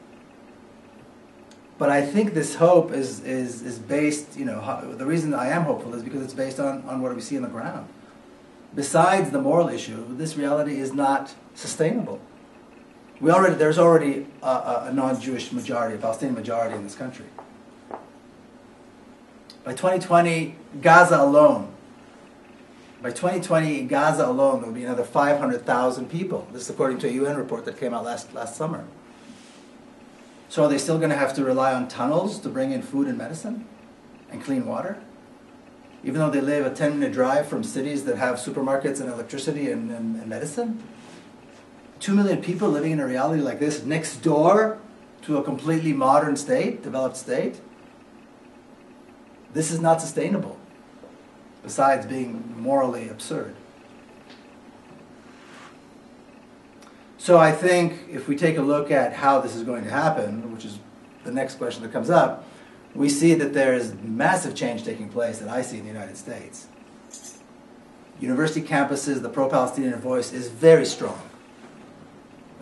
But I think this hope is is is based you know how, the reason I am hopeful is because it's based on on what we see on the ground. Besides the moral issue, this reality is not sustainable. We already there's already a, a non-Jewish majority, a Palestinian majority in this country. By 2020, Gaza alone by 2020, in Gaza alone, there will be another 500,000 people. This is according to a UN report that came out last, last summer. So are they still going to have to rely on tunnels to bring in food and medicine and clean water? Even though they live a 10 minute drive from cities that have supermarkets and electricity and, and, and medicine? Two million people living in a reality like this next door to a completely modern state, developed state? This is not sustainable besides being morally absurd. So I think if we take a look at how this is going to happen, which is the next question that comes up, we see that there is massive change taking place that I see in the United States. University campuses, the pro Palestinian voice is very strong.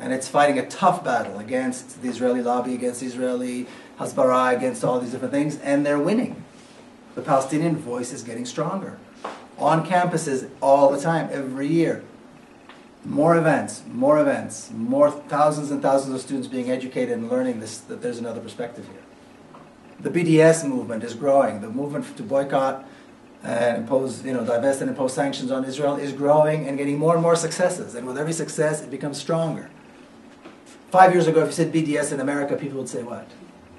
And it's fighting a tough battle against the Israeli lobby, against Israeli Hasbara, against all these different things, and they're winning the Palestinian voice is getting stronger. On campuses all the time, every year. More events, more events, more thousands and thousands of students being educated and learning this, that there's another perspective here. The BDS movement is growing. The movement to boycott and impose, you know, divest and impose sanctions on Israel is growing and getting more and more successes. And with every success, it becomes stronger. Five years ago, if you said BDS in America, people would say what?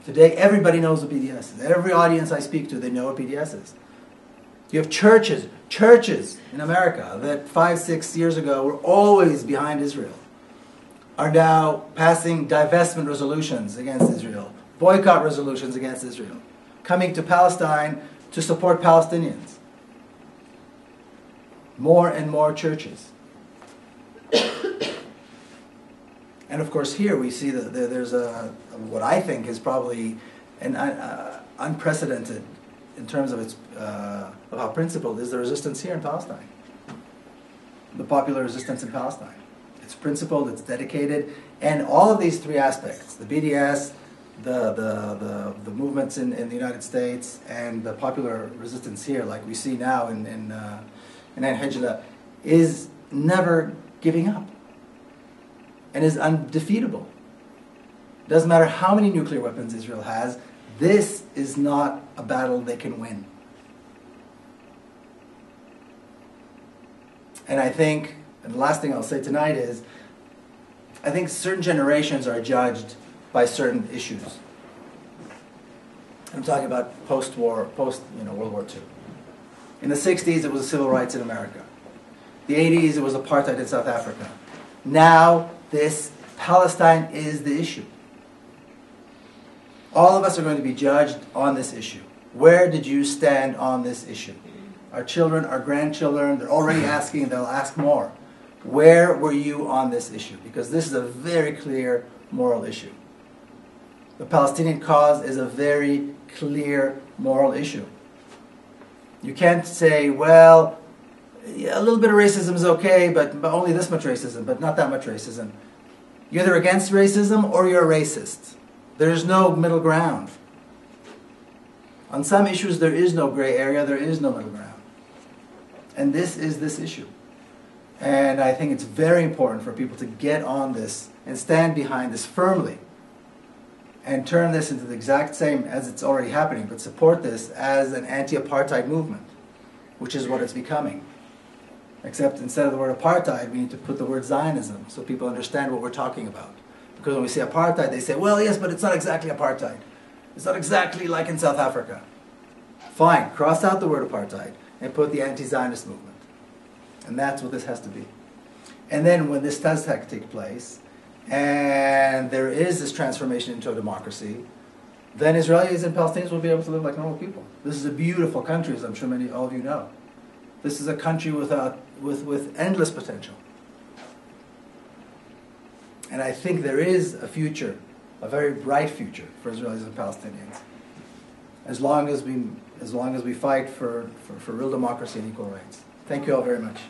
Today, everybody knows what BDS is. Every audience I speak to, they know what BDS is. You have churches, churches in America that five, six years ago were always behind Israel, are now passing divestment resolutions against Israel, boycott resolutions against Israel, coming to Palestine to support Palestinians. More and more churches. And of course, here we see that there's a what I think is probably an uh, unprecedented in terms of its uh, of how principled is the resistance here in Palestine. The popular resistance in Palestine. It's principled, it's dedicated, and all of these three aspects the BDS, the, the, the, the movements in, in the United States, and the popular resistance here, like we see now in, in, uh, in Al is never giving up and is undefeatable. Doesn't matter how many nuclear weapons Israel has, this is not a battle they can win. And I think, and the last thing I'll say tonight is, I think certain generations are judged by certain issues. I'm talking about post-war, post you know World War II. In the 60s, it was civil rights in America. The 80s, it was apartheid in South Africa. Now, this Palestine is the issue. All of us are going to be judged on this issue. Where did you stand on this issue? Our children, our grandchildren, they're already <clears throat> asking, they'll ask more. Where were you on this issue? Because this is a very clear moral issue. The Palestinian cause is a very clear moral issue. You can't say, well, a little bit of racism is okay, but, but only this much racism, but not that much racism. You're either against racism or you're a racist. There's no middle ground. On some issues, there is no gray area, there is no middle ground. And this is this issue. And I think it's very important for people to get on this and stand behind this firmly and turn this into the exact same as it's already happening, but support this as an anti apartheid movement, which is what it's becoming. Except instead of the word apartheid, we need to put the word Zionism so people understand what we're talking about. Because when we say apartheid, they say, well, yes, but it's not exactly apartheid. It's not exactly like in South Africa. Fine, cross out the word apartheid and put the anti Zionist movement. And that's what this has to be. And then when this does take place, and there is this transformation into a democracy, then Israelis and Palestinians will be able to live like normal people. This is a beautiful country, as I'm sure many all of you know. This is a country with, a, with, with endless potential. And I think there is a future, a very bright future for Israelis and Palestinians. As long as we, as long as we fight for, for, for real democracy and equal rights. Thank you all very much.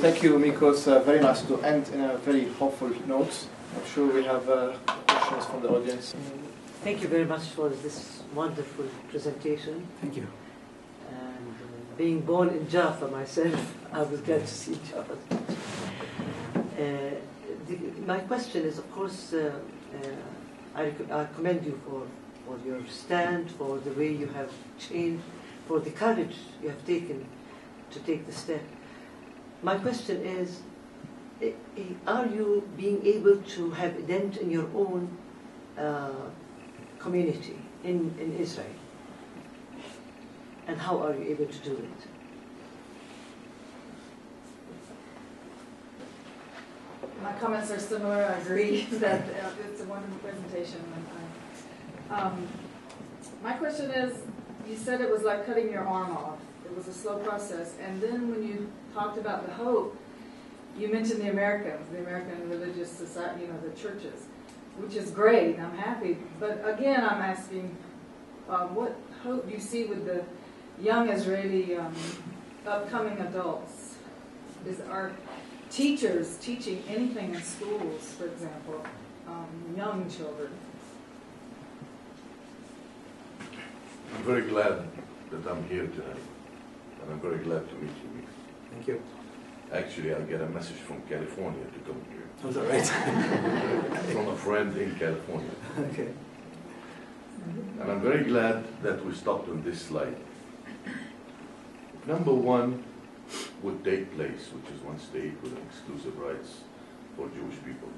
Thank you, thank Mikos. Uh, very nice to end in a very hopeful note. I'm sure we have uh, questions from the audience. Thank you very much for this wonderful presentation. Thank you. And uh, being born in Jaffa myself, <laughs> I was glad to see <laughs> Jaffa. Uh, the, my question is, of course, uh, uh, I, I commend you for, for your stand, for the way you have changed, for the courage you have taken to take the step. My question is, are you being able to have a dent in your own uh, community in, in Israel? And how are you able to do it? My comments are similar. I agree <laughs> that uh, it's a wonderful presentation. and I- um, My question is, you said it was like cutting your arm off. It was a slow process. And then when you talked about the hope, you mentioned the Americans, the American religious society, you know, the churches, which is great. I'm happy. But again, I'm asking, um, what hope do you see with the young Israeli um, upcoming adults? Is our teachers teaching anything in schools, for example, um, young children? I'm very glad that I'm here tonight, and I'm very glad to meet you. Thank you. Actually, I get a message from California to come here, oh, Was that right? <laughs> from a friend in California. <laughs> okay. And I'm very glad that we stopped on this slide. Number one would take place, which is one state with exclusive rights for Jewish people.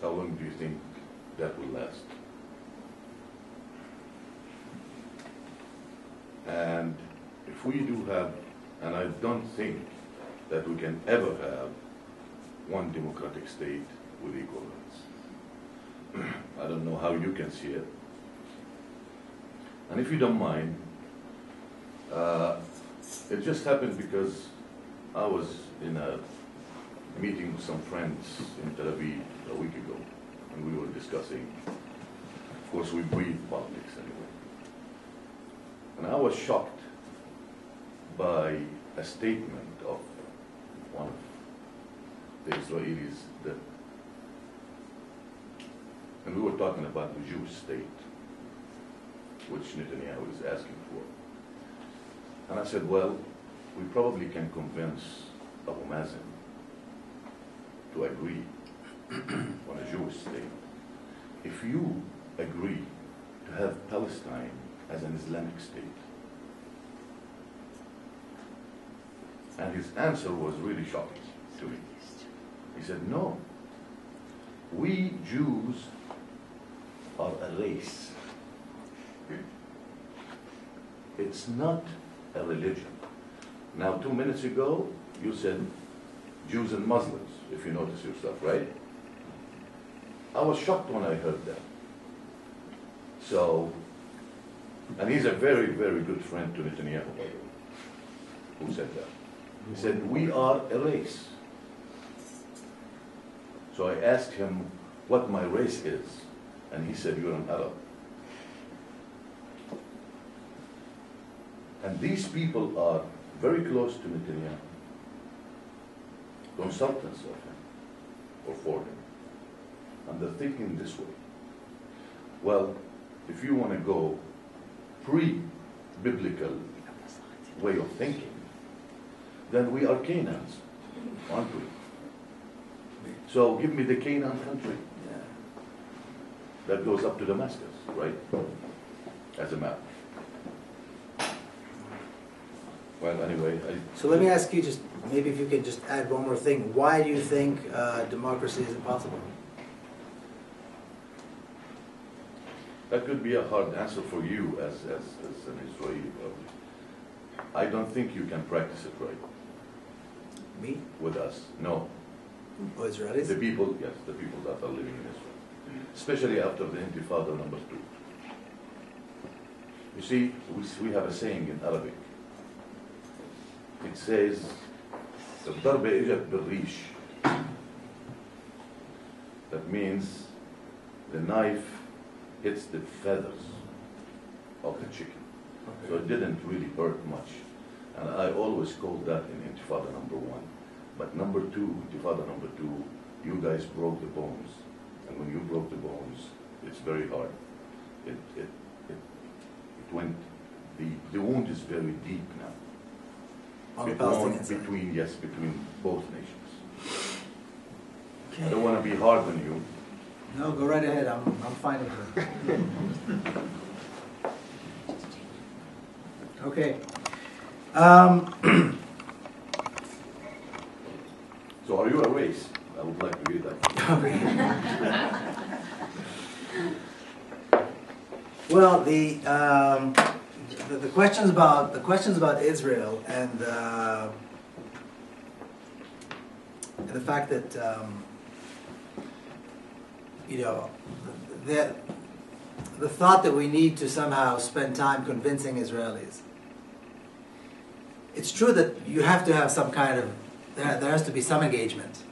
How long do you think that will last? And if we do have, and I don't think that we can ever have one democratic state with equal rights. <clears throat> I don't know how you can see it. And if you don't mind, uh, it just happened because I was in a meeting with some friends in Tel Aviv a week ago. and we were discussing. Of course, we breathe politics anyway. And I was shocked by a statement of one of the Israelis that, and we were talking about the Jewish state, which Netanyahu is asking for. And I said, well, we probably can convince Abu Mazen to agree <clears throat> on a Jewish state. If you agree to have Palestine as an Islamic state, and his answer was really shocking to me. He said, no, we Jews are a race. It's not a religion. Now, two minutes ago, you said Jews and Muslims, if you notice yourself, right? I was shocked when I heard that. So, and he's a very, very good friend to Netanyahu, by the way, who said that. He said, we are a race. So I asked him what my race is, and he said, you're an Arab. And these people are very close to Netanyahu, consultants of him, or for him. And they're thinking this way. Well, if you want to go pre-biblical way of thinking, then we are Canaans, aren't we? So give me the Canaan country that goes up to Damascus, right? As a map. Well, anyway, I, So let me ask you just, maybe if you could just add one more thing. Why do you think uh, democracy is impossible? that could be a hard answer for you as, as, as an Israeli. I don't think you can practice it right Me with us. No, or Israelis? the people, yes, the people that are living in Israel, especially after the Intifada number two. You see, we, we have a saying in Arabic. It says, الضربة إجت بالريش. That means the knife hits the feathers of the chicken. So it didn't really hurt much. And I always called that in Intifada number one. But number two, Intifada number two, you guys broke the bones. And when you broke the bones, it's very hard. It, it, it, it went, the, the wound is very deep now. On the It won't Palestinian side. Between, yes, between both nations. I don't want to be hard on you. No, go right ahead. I'm, I'm fine with it. <laughs> Okay. Um, <clears throat> So are you a race? I would like to hear that. <laughs> Well, the, um, the, the questions about the questions about Israel and, uh, the fact that um, you know the, the thought that we need to somehow spend time convincing Israelis. It's true that you have to have some kind of there, there has to be some engagement.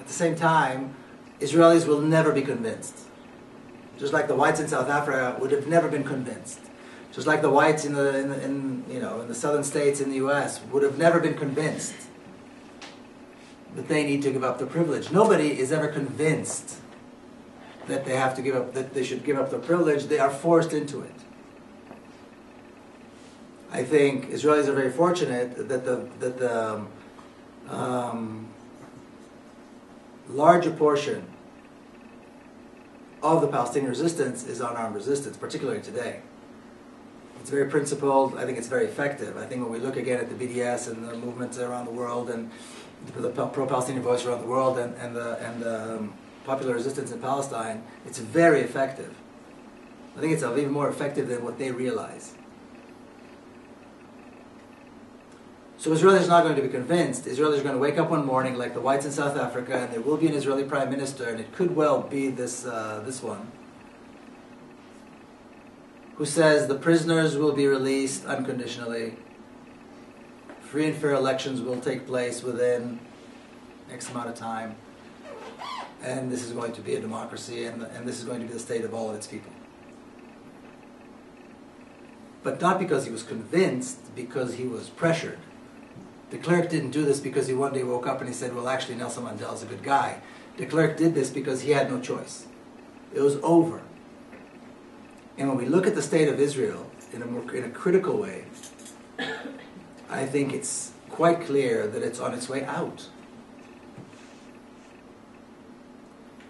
At the same time, Israelis will never be convinced just like the whites in South Africa would have never been convinced. Just like the whites in the, in, the, in you know in the southern states in the U.S. would have never been convinced that they need to give up their privilege. Nobody is ever convinced that they have to give up that they should give up their privilege. They are forced into it. I think Israelis are very fortunate that the that the um, larger portion of the Palestinian resistance is unarmed resistance, particularly today. It's very principled. I think it's very effective. I think when we look again at the BDS and the movements around the world and the pro-Palestinian voice around the world and, and the, and the um, popular resistance in Palestine, it's very effective. I think it's even more effective than what they realize. So Israelis are not going to be convinced. Israelis are going to wake up one morning like the whites in South Africa, and there will be an Israeli prime minister, and it could well be this uh, this one, who says the prisoners will be released unconditionally. Free and fair elections will take place within X amount of time, and this is going to be a democracy, and, and this is going to be the state of all of its people. But not because he was convinced, because he was pressured. De Klerk didn't do this because he one day woke up and he said, Well, actually, Nelson Mandela's a good guy. De Klerk did this because he had no choice. It was over. And when we look at the state of Israel in a, more, in a critical way, I think it's quite clear that it's on its way out.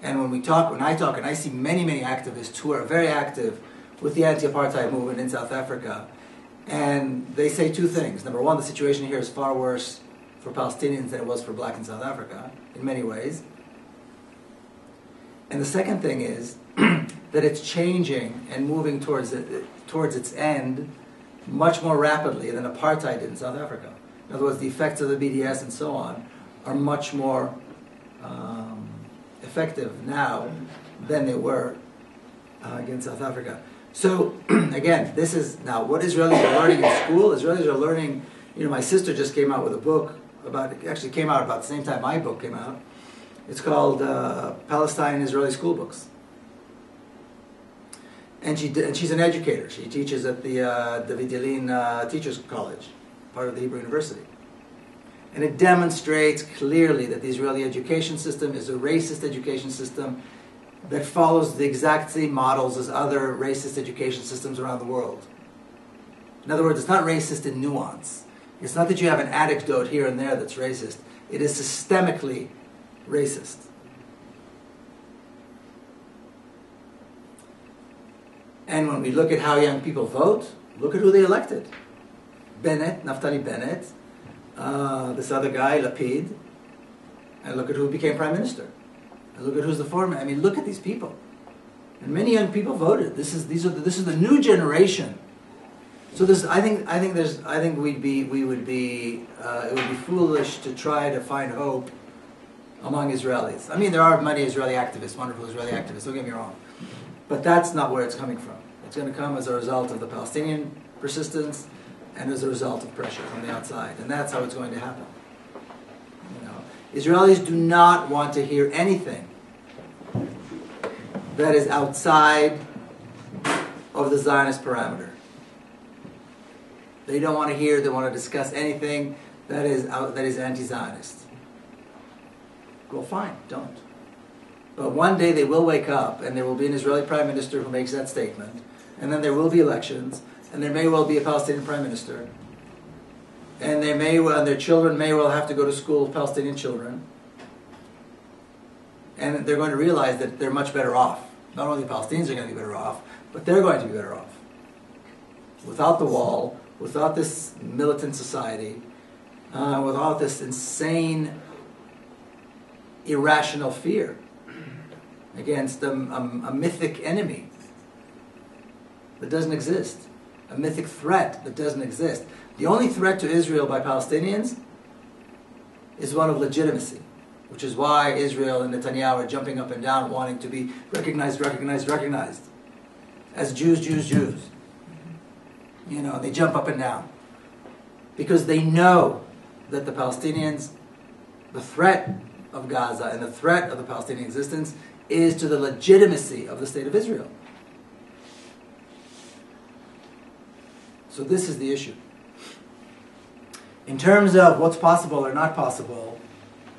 And when we talk, when I talk, and I see many, many activists who are very active with the anti-apartheid movement in South Africa, and they say two things. Number one, the situation here is far worse for Palestinians than it was for black in South Africa, in many ways. And the second thing is <clears throat> that it's changing and moving towards it, towards its end much more rapidly than apartheid did in South Africa. In other words, the effects of the BDS and so on are much more um, effective now than they were uh, against South Africa. So <clears throat> again, this is now what Israelis are learning in school. Israelis are learning. You know, my sister just came out with a book about. It actually came out about the same time my book came out. It's called uh, Palestine Israeli School Books. And she and she's an educator. She teaches at the uh, David Yellin uh, Teachers College, part of the Hebrew University. And it demonstrates clearly that the Israeli education system is a racist education system that follows the exact same models as other racist education systems around the world. In other words, it's not racist in nuance. It's not that you have an anecdote here and there that's racist. It is systemically racist. And when we look at how young people vote, look at who they elected. Bennett, Naftali Bennett, uh, this other guy, Lapid, and look at who became prime minister. Look at who's the foreman. I mean, look at these people. And many young people voted. This is these are the, this is the new generation. So this, I think, I think there's, I think we'd be, we would be, uh, it would be foolish to try to find hope among Israelis. I mean, there are many Israeli activists, wonderful Israeli activists. Don't get me wrong, but that's not where it's coming from. It's going to come as a result of the Palestinian persistence and as a result of pressure from the outside, and that's how it's going to happen. You know, Israelis do not want to hear anything that is outside of the Zionist parameter. They don't want to hear, they want to discuss anything that is out, that is anti-Zionist. Well, fine, don't. But one day they will wake up, and there will be an Israeli prime minister who makes that statement, and then there will be elections, and there may well be a Palestinian prime minister, and they may well, and their children may well have to go to school with Palestinian children, and they're going to realize that they're much better off. Not only the Palestinians are going to be better off, but they're going to be better off. Without the wall, without this militant society, uh, without this insane, irrational fear against a, a, a mythic enemy that doesn't exist, a mythic threat that doesn't exist. The only threat to Israel by Palestinians is one of legitimacy, which is why Israel and Netanyahu are jumping up and down wanting to be recognized, recognized, recognized as Jews, Jews, Jews. You know, they jump up and down because they know that the Palestinians, the threat of Gaza and the threat of the Palestinian existence is to the legitimacy of the state of Israel. So this is the issue. In terms of what's possible or not possible,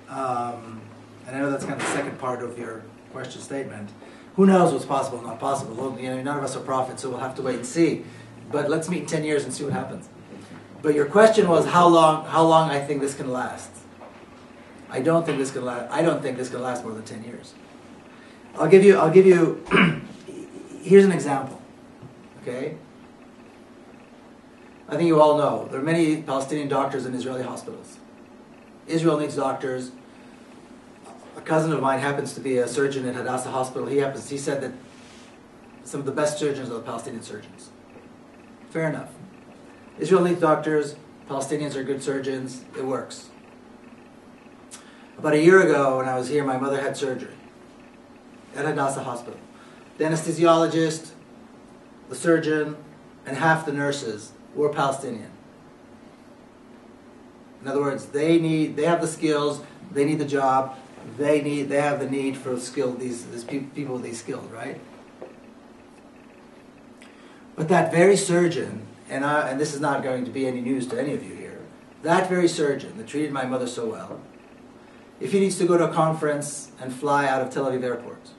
um, and I know that's kind of the second part of your question statement. Who knows what's possible not possible? Well, you know, none of us are prophets, so we'll have to wait and see. But let's meet in ten years and see what happens. But your question was how long? How long I think this can last? I don't think this can last. I don't think this can last more than ten years. I'll give you. I'll give you. <clears throat> here's an example. Okay. I think you all know there are many Palestinian doctors in Israeli hospitals. Israel needs doctors. A cousin of mine happens to be a surgeon at Hadassah Hospital. He happens. He said that some of the best surgeons are the Palestinian surgeons. Fair enough. Israel needs doctors. Palestinians are good surgeons. It works. About a year ago, when I was here, my mother had surgery at Hadassah Hospital. The anesthesiologist, the surgeon, and half the nurses were Palestinian. In other words, they need they have the skills, they need the job, they need they have the need for skilled these, these pe- people with these skills, right? But that very surgeon, and I, and this is not going to be any news to any of you here, that very surgeon that treated my mother so well, if he needs to go to a conference and fly out of Tel Aviv airport,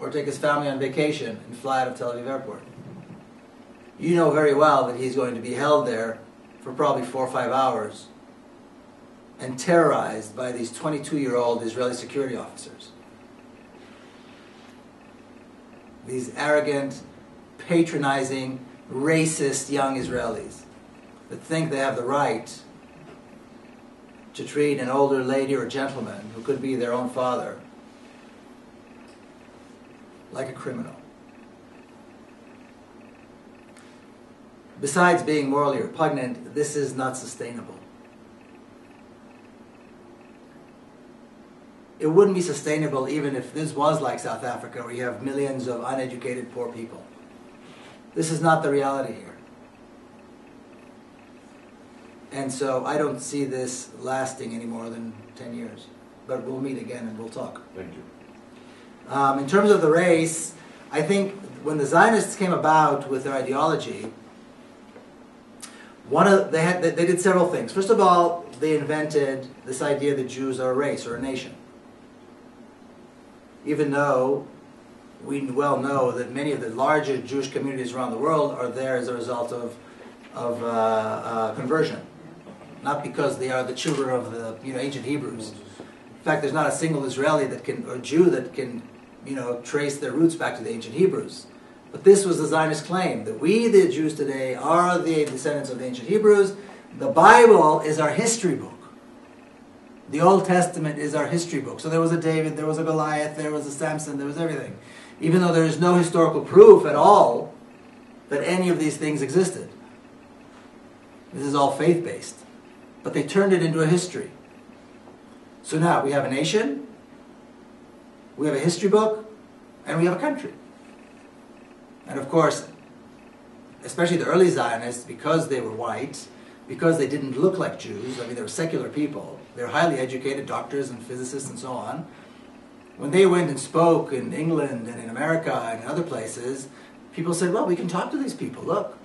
or take his family on vacation and fly out of Tel Aviv airport, you know very well that he's going to be held there for probably four or five hours and terrorized by these 22 year old Israeli security officers. These arrogant, patronizing, racist young Israelis that think they have the right to treat an older lady or gentleman who could be their own father like a criminal. Besides being morally repugnant, this is not sustainable. It wouldn't be sustainable even if this was like South Africa, where you have millions of uneducated poor people. This is not the reality here. And so I don't see this lasting any more than 10 years. But we'll meet again and we'll talk. Thank you. Um, in terms of the race, I think when the Zionists came about with their ideology, one of they had they did several things. First of all, they invented this idea that Jews are a race or a nation. Even though we well know that many of the larger Jewish communities around the world are there as a result of of uh, uh, conversion, not because they are the children of the you know ancient Hebrews. In fact, there's not a single Israeli that can or Jew that can you know trace their roots back to the ancient Hebrews. But this was the Zionist claim that we, the Jews today, are the descendants of the ancient Hebrews. The Bible is our history book. The Old Testament is our history book. So there was a David, there was a Goliath, there was a Samson, there was everything. Even though there is no historical proof at all that any of these things existed. This is all faith based. But they turned it into a history. So now we have a nation, we have a history book, and we have a country. And of course, especially the early Zionists, because they were white, because they didn't look like Jews, I mean, they were secular people, they were highly educated doctors and physicists and so on. When they went and spoke in England and in America and other places, people said, well, we can talk to these people. Look,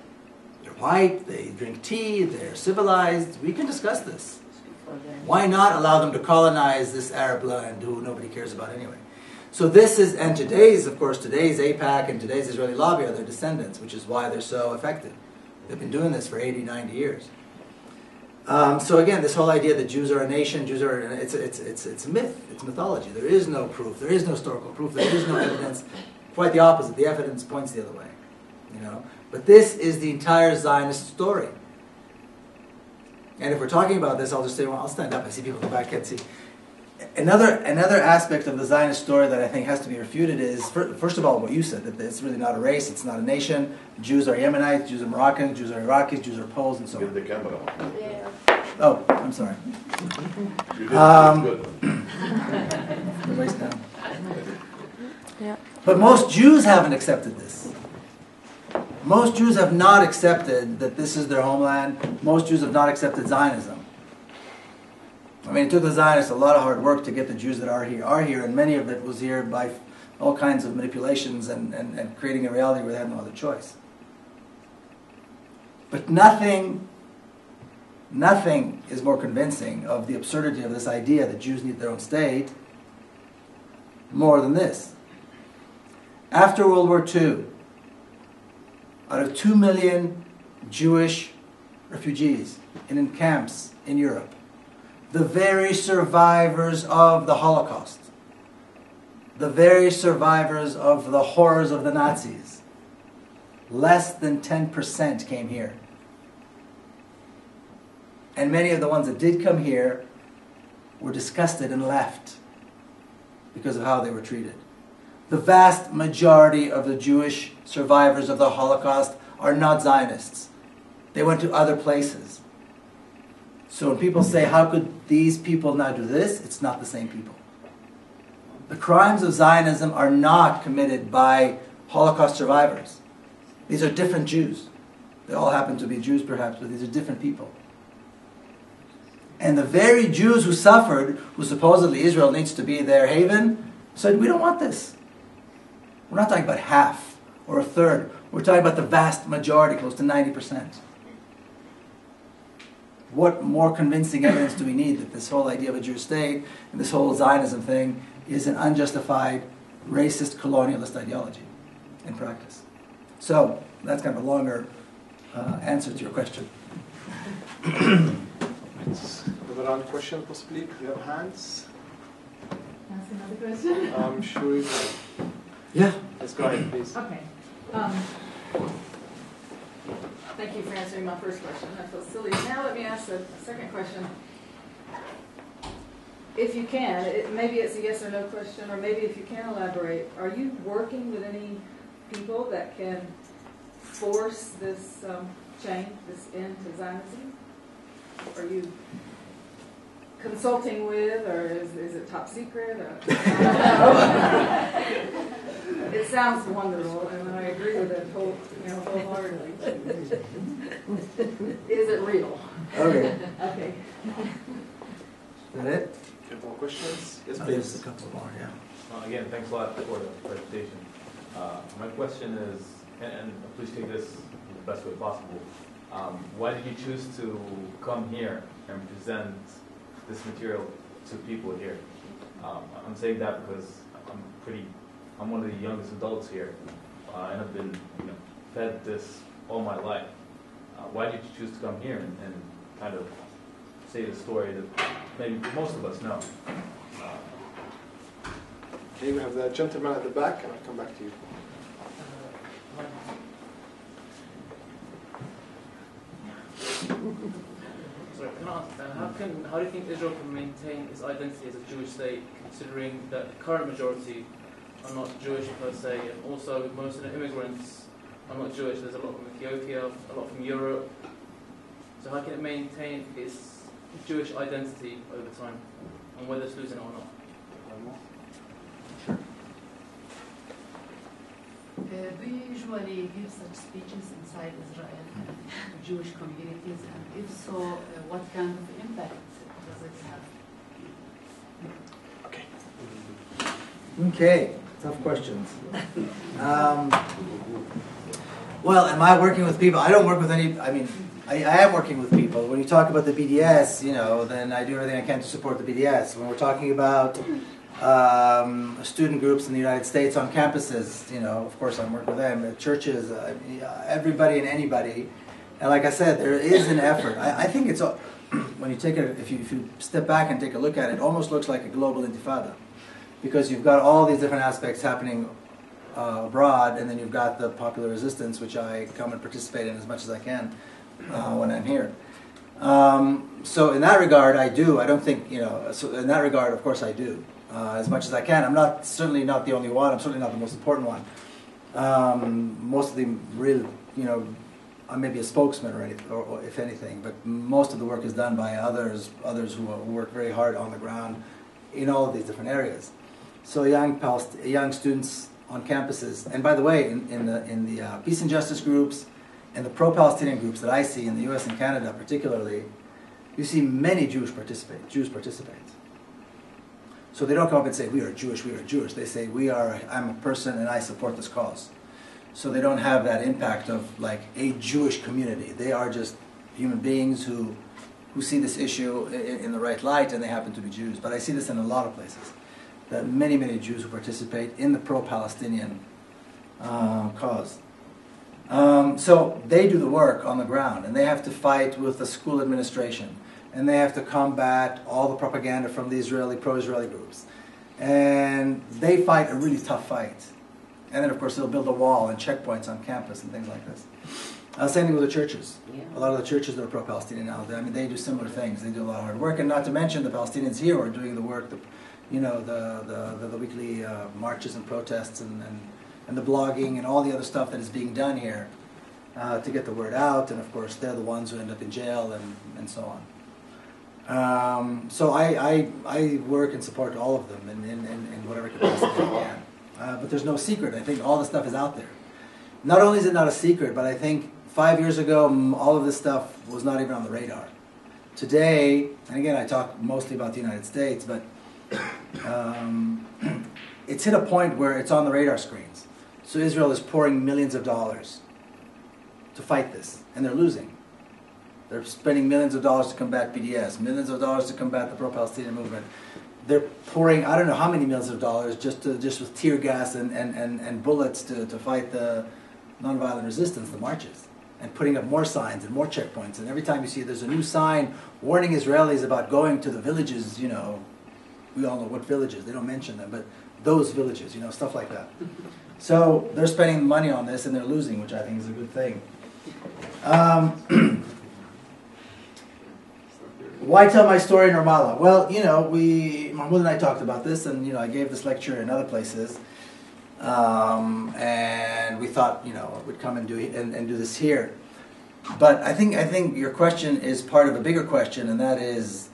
they're white, they drink tea, they're civilized, we can discuss this. Why not allow them to colonize this Arab land who nobody cares about anyway? So this is, and today's, of course, today's AIPAC and today's Israeli lobby are their descendants, which is why they're so effective. They've been doing this for 80, 90 years. Um, so again, this whole idea that Jews are a nation, Jews are, it's, it's, it's, it's a myth, it's mythology. There is no proof, there is no historical proof, there is no evidence. Quite the opposite, the evidence points the other way. You know? But this is the entire Zionist story. And if we're talking about this, I'll just say, well, I'll stand up. I see people in the back can't see another another aspect of the Zionist story that I think has to be refuted is first of all what you said that it's really not a race, it's not a nation. Jews are Yemenites, Jews are Moroccans, Jews are Iraqis, Jews are Poles, and so on. Yeah. Oh, I'm sorry. Um. Everybody's <coughs> down. Yeah. But most Jews haven't accepted this. Most Jews have not accepted that this is their homeland. Most Jews have not accepted Zionism. I mean, it took the Zionists a lot of hard work to get the Jews that are here are here, and many of it was here by all kinds of manipulations and, and, and creating a reality where they had no other choice. But nothing, nothing is more convincing of the absurdity of this idea that Jews need their own state more than this. After World War II, out of two million Jewish refugees in camps in Europe, the very survivors of the Holocaust, the very survivors of the horrors of the Nazis, less than 10% came here. And many of the ones that did come here were disgusted and left because of how they were treated. The vast majority of the Jewish survivors of the Holocaust are not Zionists. They went to other places. So when people say, how could these people now do this? It's not the same people. The crimes of Zionism are not committed by Holocaust survivors. These are different Jews. They all happen to be Jews, perhaps, but these are different people. And the very Jews who suffered, who supposedly Israel needs to be their haven, said, We don't want this. We're not talking about half or a third. We're talking about the vast majority, close to 90%. What more convincing evidence do we need that this whole idea of a Jewish state and this whole Zionism thing is an unjustified, racist, colonialist ideology in practice? So, that's kind of a longer uh, answer to your question. Another round question, possibly. Do you have hands? Ask another question? I'm sure you can. Yeah. Let's go ahead, please. Okay. Um, Thank you for answering my first question. That feels silly. Now let me ask the second question. If you can, it, maybe it's a yes or no question, or maybe if you can elaborate, are you working with any people that can force this um, change, this end to Zionism? Are you consulting with, or is, is it top secret? Or, <laughs> <laughs> it sounds wonderful, and I agree with it whole, you know, wholeheartedly. Is it real? Okay. Okay. Is that it? Do you have more questions? Yes, Oh, There's please. a couple more, yeah. Uh, Again, thanks a lot for the presentation. Uh, My question is, and- and please take this in the best way possible, um, why did you choose to come here and present this material to people here? Um, I'm saying that because I'm pretty, I'm one of the youngest adults here, uh, and I've been, you know, fed this all my life. Uh, Why did you choose to come here and and kind of say the story that maybe most of us know? Uh, Okay, we have the gentleman at the back, and I'll come back to you. <laughs> Sorry, can I ask, uh, how can, how do you think Israel can maintain its identity as a Jewish state, considering that the current majority are not Jewish per se, and also most of the immigrants are not Jewish. There's a lot from Ethiopia, a lot from Europe. So how can it maintain its Jewish identity over time, and whether it's losing it or not? Uh, do you usually give such speeches inside Israel and Jewish communities? And if so, uh, what kind of impact does it have? Okay. Okay, tough questions. Um, well, am I working with people? I don't work with any. I mean, I, I am working with people. When you talk about the BDS, you know, then I do everything I can to support the BDS. When we're talking about um, student groups in the United States on campuses, you know, of course I'm working with them. Churches, everybody and anybody. And like I said, there is an effort. I, I think it's <clears throat> when you take it, if you if you step back and take a look at it, it almost looks like a global intifada because you've got all these different aspects happening uh, abroad, and then you've got the popular resistance, which I come and participate in as much as I can uh, when I'm here. Um, so in that regard, I do. I don't think you know. So in that regard, of course, I do uh, as much as I can. I'm not certainly not the only one. I'm certainly not the most important one. Um, most of the real, you know, I may be a spokesman or anything, or, or if anything, but most of the work is done by others. Others who work very hard on the ground in all of these different areas. So young Palest- young students on campuses, and by the way, in, in the in the uh, peace and justice groups, and the pro-Palestinian groups that I see in the U.S. and Canada, particularly, you see many Jewish participate. Jews participate. So they don't come up and say, "We are Jewish. We are Jewish." They say, "We are. I'm a person, and I support this cause." So they don't have that impact of like a Jewish community. They are just human beings who who see this issue in the right light, and they happen to be Jews. But I see this in a lot of places. That many, many Jews who participate in the pro-Palestinian uh, cause. Um, so they do the work on the ground, and they have to fight with the school administration, and they have to combat all the propaganda from the Israeli pro-Israeli groups, and they fight a really tough fight. And then, of course, they'll build a wall and checkpoints on campus and things like this. Uh, same thing with the churches. A lot of the churches that are pro-Palestinian now, they, I mean, they do similar things. They do a lot of hard work, and not to mention the Palestinians here are doing the work, the, you know, the the, the, the weekly uh, marches and protests and, and and the blogging and all the other stuff that is being done here uh, to get the word out. And of course, they're the ones who end up in jail and, and so on. Um, so I, I, I work and support all of them in, in, in, whatever capacity I can. Uh, but there's no secret. I think all the stuff is out there. Not only is it not a secret, but I think five years ago, all of this stuff was not even on the radar. today, and again, I talk mostly about the United States, but um, <clears throat> it's hit a point where it's on the radar screens. So Israel is pouring millions of dollars to fight this, and they're losing. They're spending millions of dollars to combat BDS, millions of dollars to combat the pro-Palestinian movement. They're pouring I don't know how many millions of dollars just to, just with tear gas and, and, and, and bullets to, to fight the nonviolent resistance, the marches, and putting up more signs and more checkpoints. And every time you see there's a new sign warning Israelis about going to the villages, you know, we all know what villages, they don't mention them, but those villages, you know, stuff like that. So they're spending money on this and they're losing, which I think is a good thing. Um, <clears throat> why tell my story in Ramallah? Well, you know, we Mahmoud and I talked about this, and you know, I gave this lecture in other places, um, and we thought, you know, we'd come and do and, and do this here. But I think I think your question is part of a bigger question, and that is,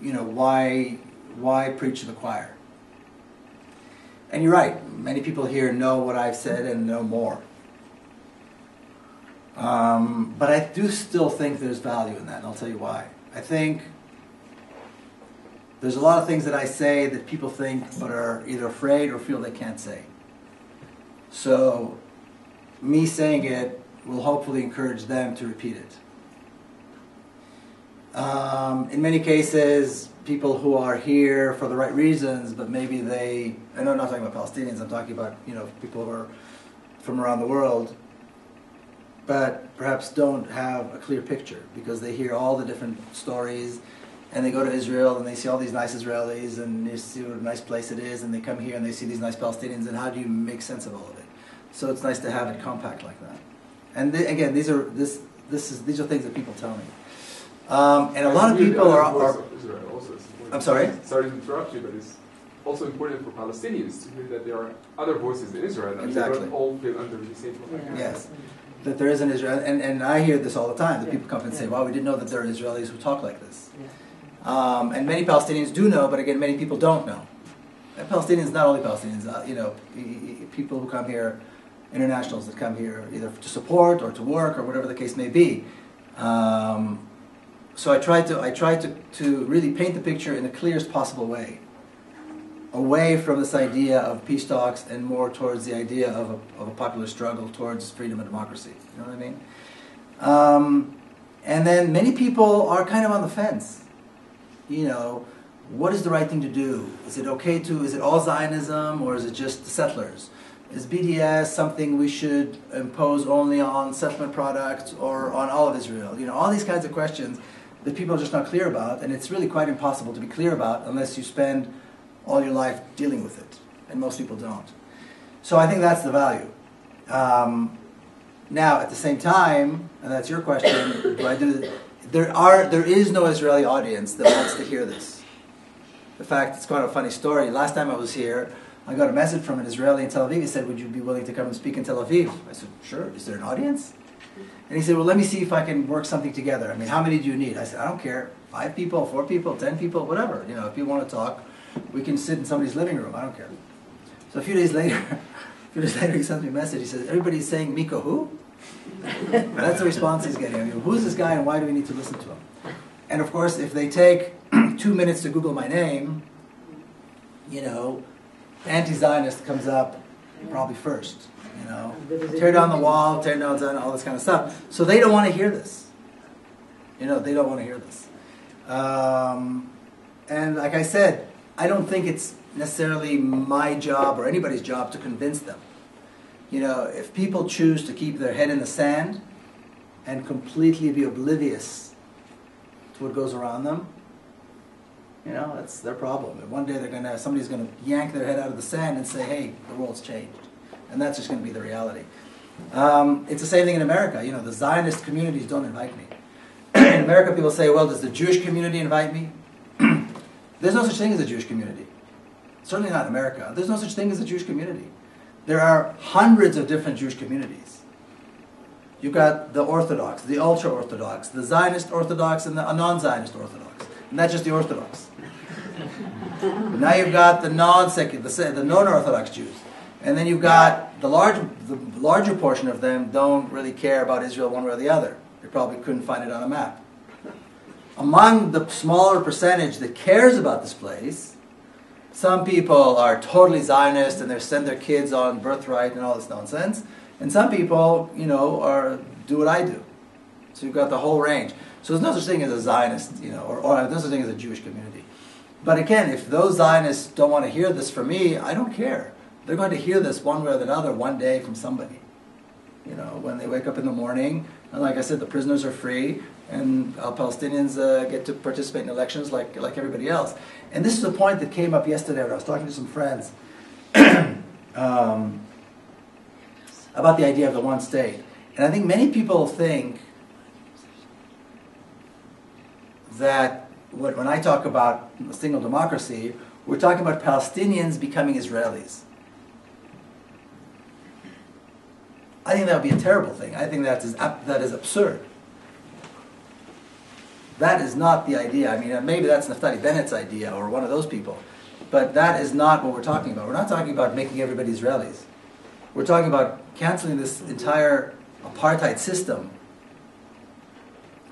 you know, why why preach to the choir? And you're right. Many people here know what I've said and know more. Um, but I do still think there's value in that, and I'll tell you why. I think there's a lot of things that I say that people think but are either afraid or feel they can't say. So, me saying it will hopefully encourage them to repeat it. Um, in many cases, people who are here for the right reasons, but maybe they, I know I'm not talking about Palestinians, I'm talking about, you know, people who are from around the world, but perhaps don't have a clear picture because they hear all the different stories and they go to Israel and they see all these nice Israelis and they see what a nice place it is and they come here and they see these nice Palestinians and how do you make sense of all of it? So it's nice to have it compact like that. And they, again, these are this this is these are things that people tell me. Um, and a lot of people are, are I'm sorry? Sorry to interrupt you, but it's also important for Palestinians to hear that there are other voices in Israel and Exactly. don't all feel under the same flag. Yes. That there is an Israel, and, and I hear this all the time. That people come and say, "Wow, we didn't know that there are Israelis who talk like this." Um, and many Palestinians do know, but again, many people don't know. And Palestinians, not only Palestinians, uh, you know, people who come here, internationals that come here either to support or to work or whatever the case may be. Um, so I tried to I try to, to really paint the picture in the clearest possible way, away from this idea of peace talks and more towards the idea of a, of a popular struggle towards freedom and democracy. You know what I mean? Um, and then many people are kind of on the fence. You know, what is the right thing to do? Is it okay to, is it all Zionism or is it just the settlers? Is BDS something we should impose only on settlement products or on all of Israel? You know, all these kinds of questions that people are just not clear about, and it's really quite impossible to be clear about unless you spend all your life dealing with it, and most people don't. So I think that's the value. Um, now, at the same time, and that's your question, do I do? There are there is no Israeli audience that wants to hear this. In fact, it's quite a funny story. Last time I was here, I got a message from an Israeli in Tel Aviv. He said, "Would you be willing to come and speak in Tel Aviv?" I said, "Sure." Is there an audience? And he said, "Well, let me see if I can work something together. I mean, how many do you need?" I said, "I don't care. Five people, four people, ten people, whatever. You know, if you want to talk, we can sit in somebody's living room. I don't care." So a few days later, <laughs> a few days later, he sends me a message. He says, "Everybody's saying Miko who?" <laughs> That's the response he's getting. I mean, who's this guy and why do we need to listen to him? And of course, if they take <clears throat> two minutes to Google my name, you know, anti-Zionist comes up probably first. You know, tear down the wall, tear down Zion, all this kind of stuff. So they don't want to hear this. You know, they don't want to hear this. Um, and like I said, I don't think it's necessarily my job or anybody's job to convince them. You know, if people choose to keep their head in the sand and completely be oblivious to what goes around them, you know, that's their problem. And one day they're gonna somebody's gonna yank their head out of the sand and say, "Hey, the world's changed," and that's just gonna be the reality. Um, it's the same thing in America. You know, the Zionist communities don't invite me. <clears throat> in America, people say, "Well, does the Jewish community invite me?" <clears throat> There's no such thing as a Jewish community. Certainly not in America. There's no such thing as a Jewish community. There are hundreds of different Jewish communities. You've got the Orthodox, the ultra Orthodox, the Zionist Orthodox, and the non Zionist Orthodox. And that's just the Orthodox. Now you've got the non secular, the, the non Orthodox Jews. And then you've got the large, the larger portion of them don't really care about Israel one way or the other. You probably couldn't find it on a map. Among the smaller percentage that cares about this place, some people are totally Zionist and they send their kids on birthright and all this nonsense. And some people, you know, are do what I do. So you've got the whole range. So there's no such thing as a Zionist, you know, or, or there's no such thing as a Jewish community. But again, if those Zionists don't want to hear this from me, I don't care. They're going to hear this one way or another one day from somebody. You know, when they wake up in the morning, and like I said, the prisoners are free, and uh, Palestinians uh, get to participate in elections like, like everybody else. And this is a point that came up yesterday when I was talking to some friends <clears throat> um, about the idea of the one state. And I think many people think that when I talk about a single democracy, we're talking about Palestinians becoming Israelis. I think that would be a terrible thing. I think that is, that is absurd. That is not the idea. I mean, uh, maybe that's Naftali Bennett's idea or one of those people. But that is not what we're talking about. We're not talking about making everybody Israelis. We're talking about canceling this entire apartheid system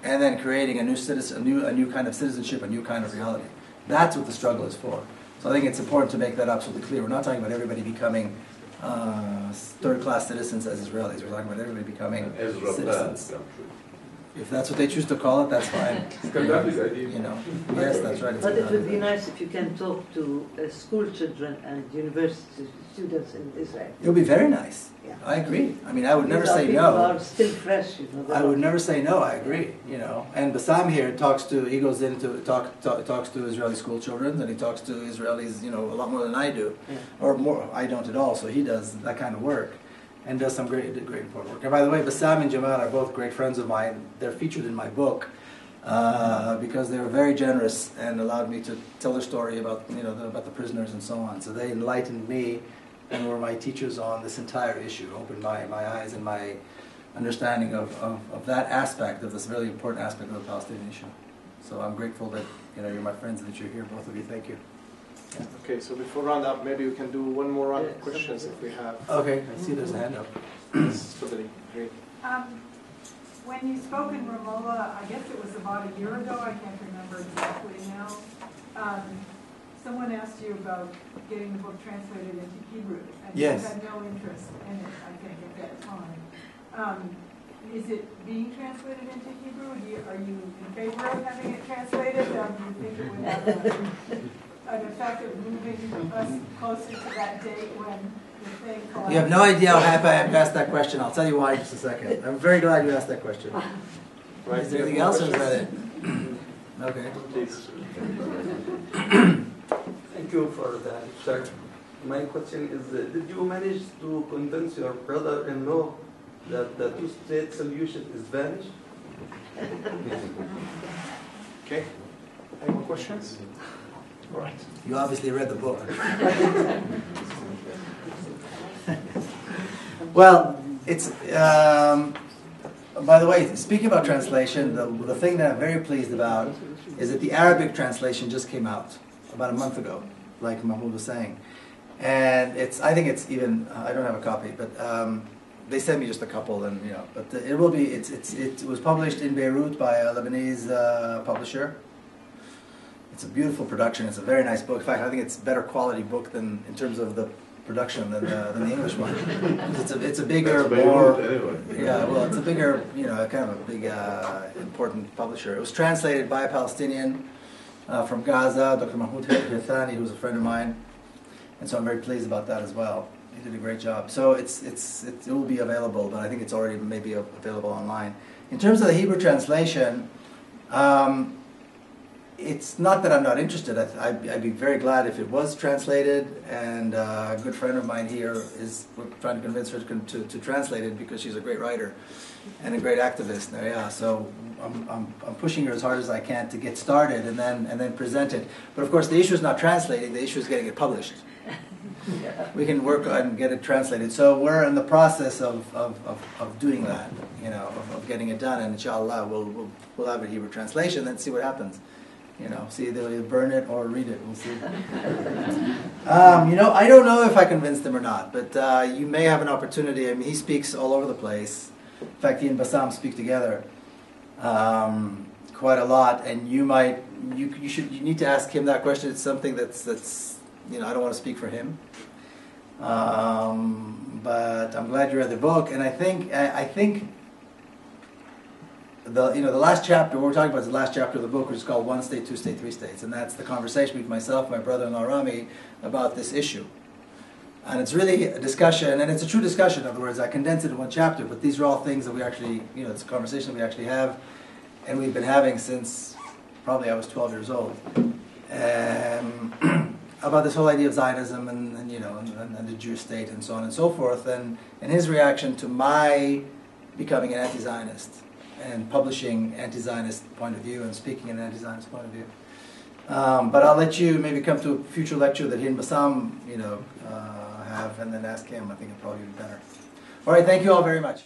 and then creating a new citizen, a new, a new kind of citizenship, a new kind of reality. That's what the struggle is for. So I think it's important to make that absolutely clear. We're not talking about everybody becoming uh, third-class citizens as Israelis. We're talking about everybody becoming citizens. Country. If that's what they choose to call it, that's fine. <laughs> Gaddafi's idea. You know, yes, that's right. it's But it would be nice if you can talk to uh, school children and university students in Israel. It would be very nice. Yeah. I agree. I mean, I would never These are say people no. are still fresh, you know. I would never say no. I agree. You know, and Bassam here talks to. He goes into talk, talk talks to Israeli school children, and he talks to Israelis. You know, a lot more than I do, Yeah. or more. I don't at all. So he does that kind of work, and does some great, great important work. And by the way, Bassam and Jamal are both great friends of mine. They're featured in my book. Uh, because they were very generous and allowed me to tell their story about you know the, about the prisoners and so on. So they enlightened me and were my teachers on this entire issue, opened my, my eyes and my understanding of, of, of that aspect, of this really important aspect of the Palestinian issue. So I'm grateful that you know you're my friends and that you're here, both of you. Thank you. Okay, so before round up, maybe we can do one more round Yeah, of questions if we have. Okay, I see there's a hand up. This is totally great. Um, When you spoke in Ramallah, I guess it was about a year ago, I can't remember exactly now, um, someone asked you about getting the book translated into Hebrew. And Yes. you had no interest in it, I think, at that time. Um, Is it being translated into Hebrew? Do you- Are you in favor of having it translated? Um, Do you think it would have a- an effect of moving us closer to that date when the thing collapsed? You have no idea how happy I am to ask that question. I'll tell you why in just a second. I'm very glad you asked that question. Right, Is there anything else or is that questions? it? Okay. Please. Thank you for that, sir. My question is, uh, did you manage to convince your brother-in-law that the two-state solution is vanished? Okay. Any more questions? Right. You obviously read the book. <laughs> well, it's. Um, by the way, speaking about translation, the, the thing that I'm very pleased about is that the Arabic translation just came out about a month ago, like Mahmoud was saying, and it's. I think it's even. I don't have a copy, but. Um, they sent me just a couple, and you know, but it will be. It's, it's it was published in Beirut by a Lebanese uh, publisher, it's a beautiful production. It's a very nice book. In fact, I think it's a better quality book than in terms of the production than the, than the English one. <laughs> It's a it's a bigger, more anyway. yeah. Well, it's a bigger, you know, kind of a big uh, important publisher. It was translated by a Palestinian uh, from Gaza, Dr. Mahmoud Hithani, who's a friend of mine, and so I'm very pleased about that as well. He did a great job. So it's it's it, will be available, but I think it's already maybe available online. In terms of the Hebrew translation. Um, it's not that I'm not interested. I, I'd, I'd be very glad if it was translated. And uh, a good friend of mine here is we're trying to convince her to, to, to translate it because she's a great writer and a great activist. Yeah, so I'm, I'm, I'm pushing her as hard as I can to get started and then and then present it. But of course, the issue is not translating. The issue is getting it published. <laughs> We can work on and get it translated. So we're in the process of, of, of, of doing that. You know, of, of getting it done. And inshallah, we'll, we'll we'll have a Hebrew translation. Then see what happens. You know, see they'll either burn it or read it. We'll see. <laughs> um, you know, I don't know if I convinced him or not, but uh, you may have an opportunity. I mean, he speaks all over the place. In fact, he and Bassam speak together, um, quite a lot, and you might you you should you need to ask him that question. It's something that's that's you know I don't want to speak for him, um, but I'm glad you read the book, and I think I, I think the you know the last chapter what we're talking about is the last chapter of the book, which is called One State, Two State, Three States, and that's the conversation between myself, my brother-in-law Rami, about this issue. And it's really a discussion, and it's a true discussion. In other words, I condensed it in one chapter, but these are all things that we actually, you know, it's a conversation we actually have, and we've been having since probably I was 12 years old, um, <clears throat> about this whole idea of Zionism and, and you know, and, and, and the Jewish state and so on and so forth, and, and his reaction to my becoming an anti-Zionist and publishing anti-Zionist point of view and speaking an anti-Zionist point of view. Um, but I'll let you maybe come to a future lecture that he and Bassam, you know, uh, have, and then ask him. I think it'd probably be better. All right, thank you all very much.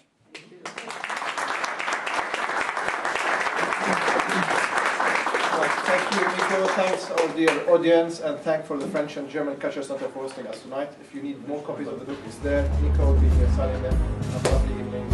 Thank you, Miko. Thanks, all dear audience, and thank for the French and German Culture Center for hosting us tonight. If you need more copies of the book, it's there. Miko will be here signing them. Have a lovely evening.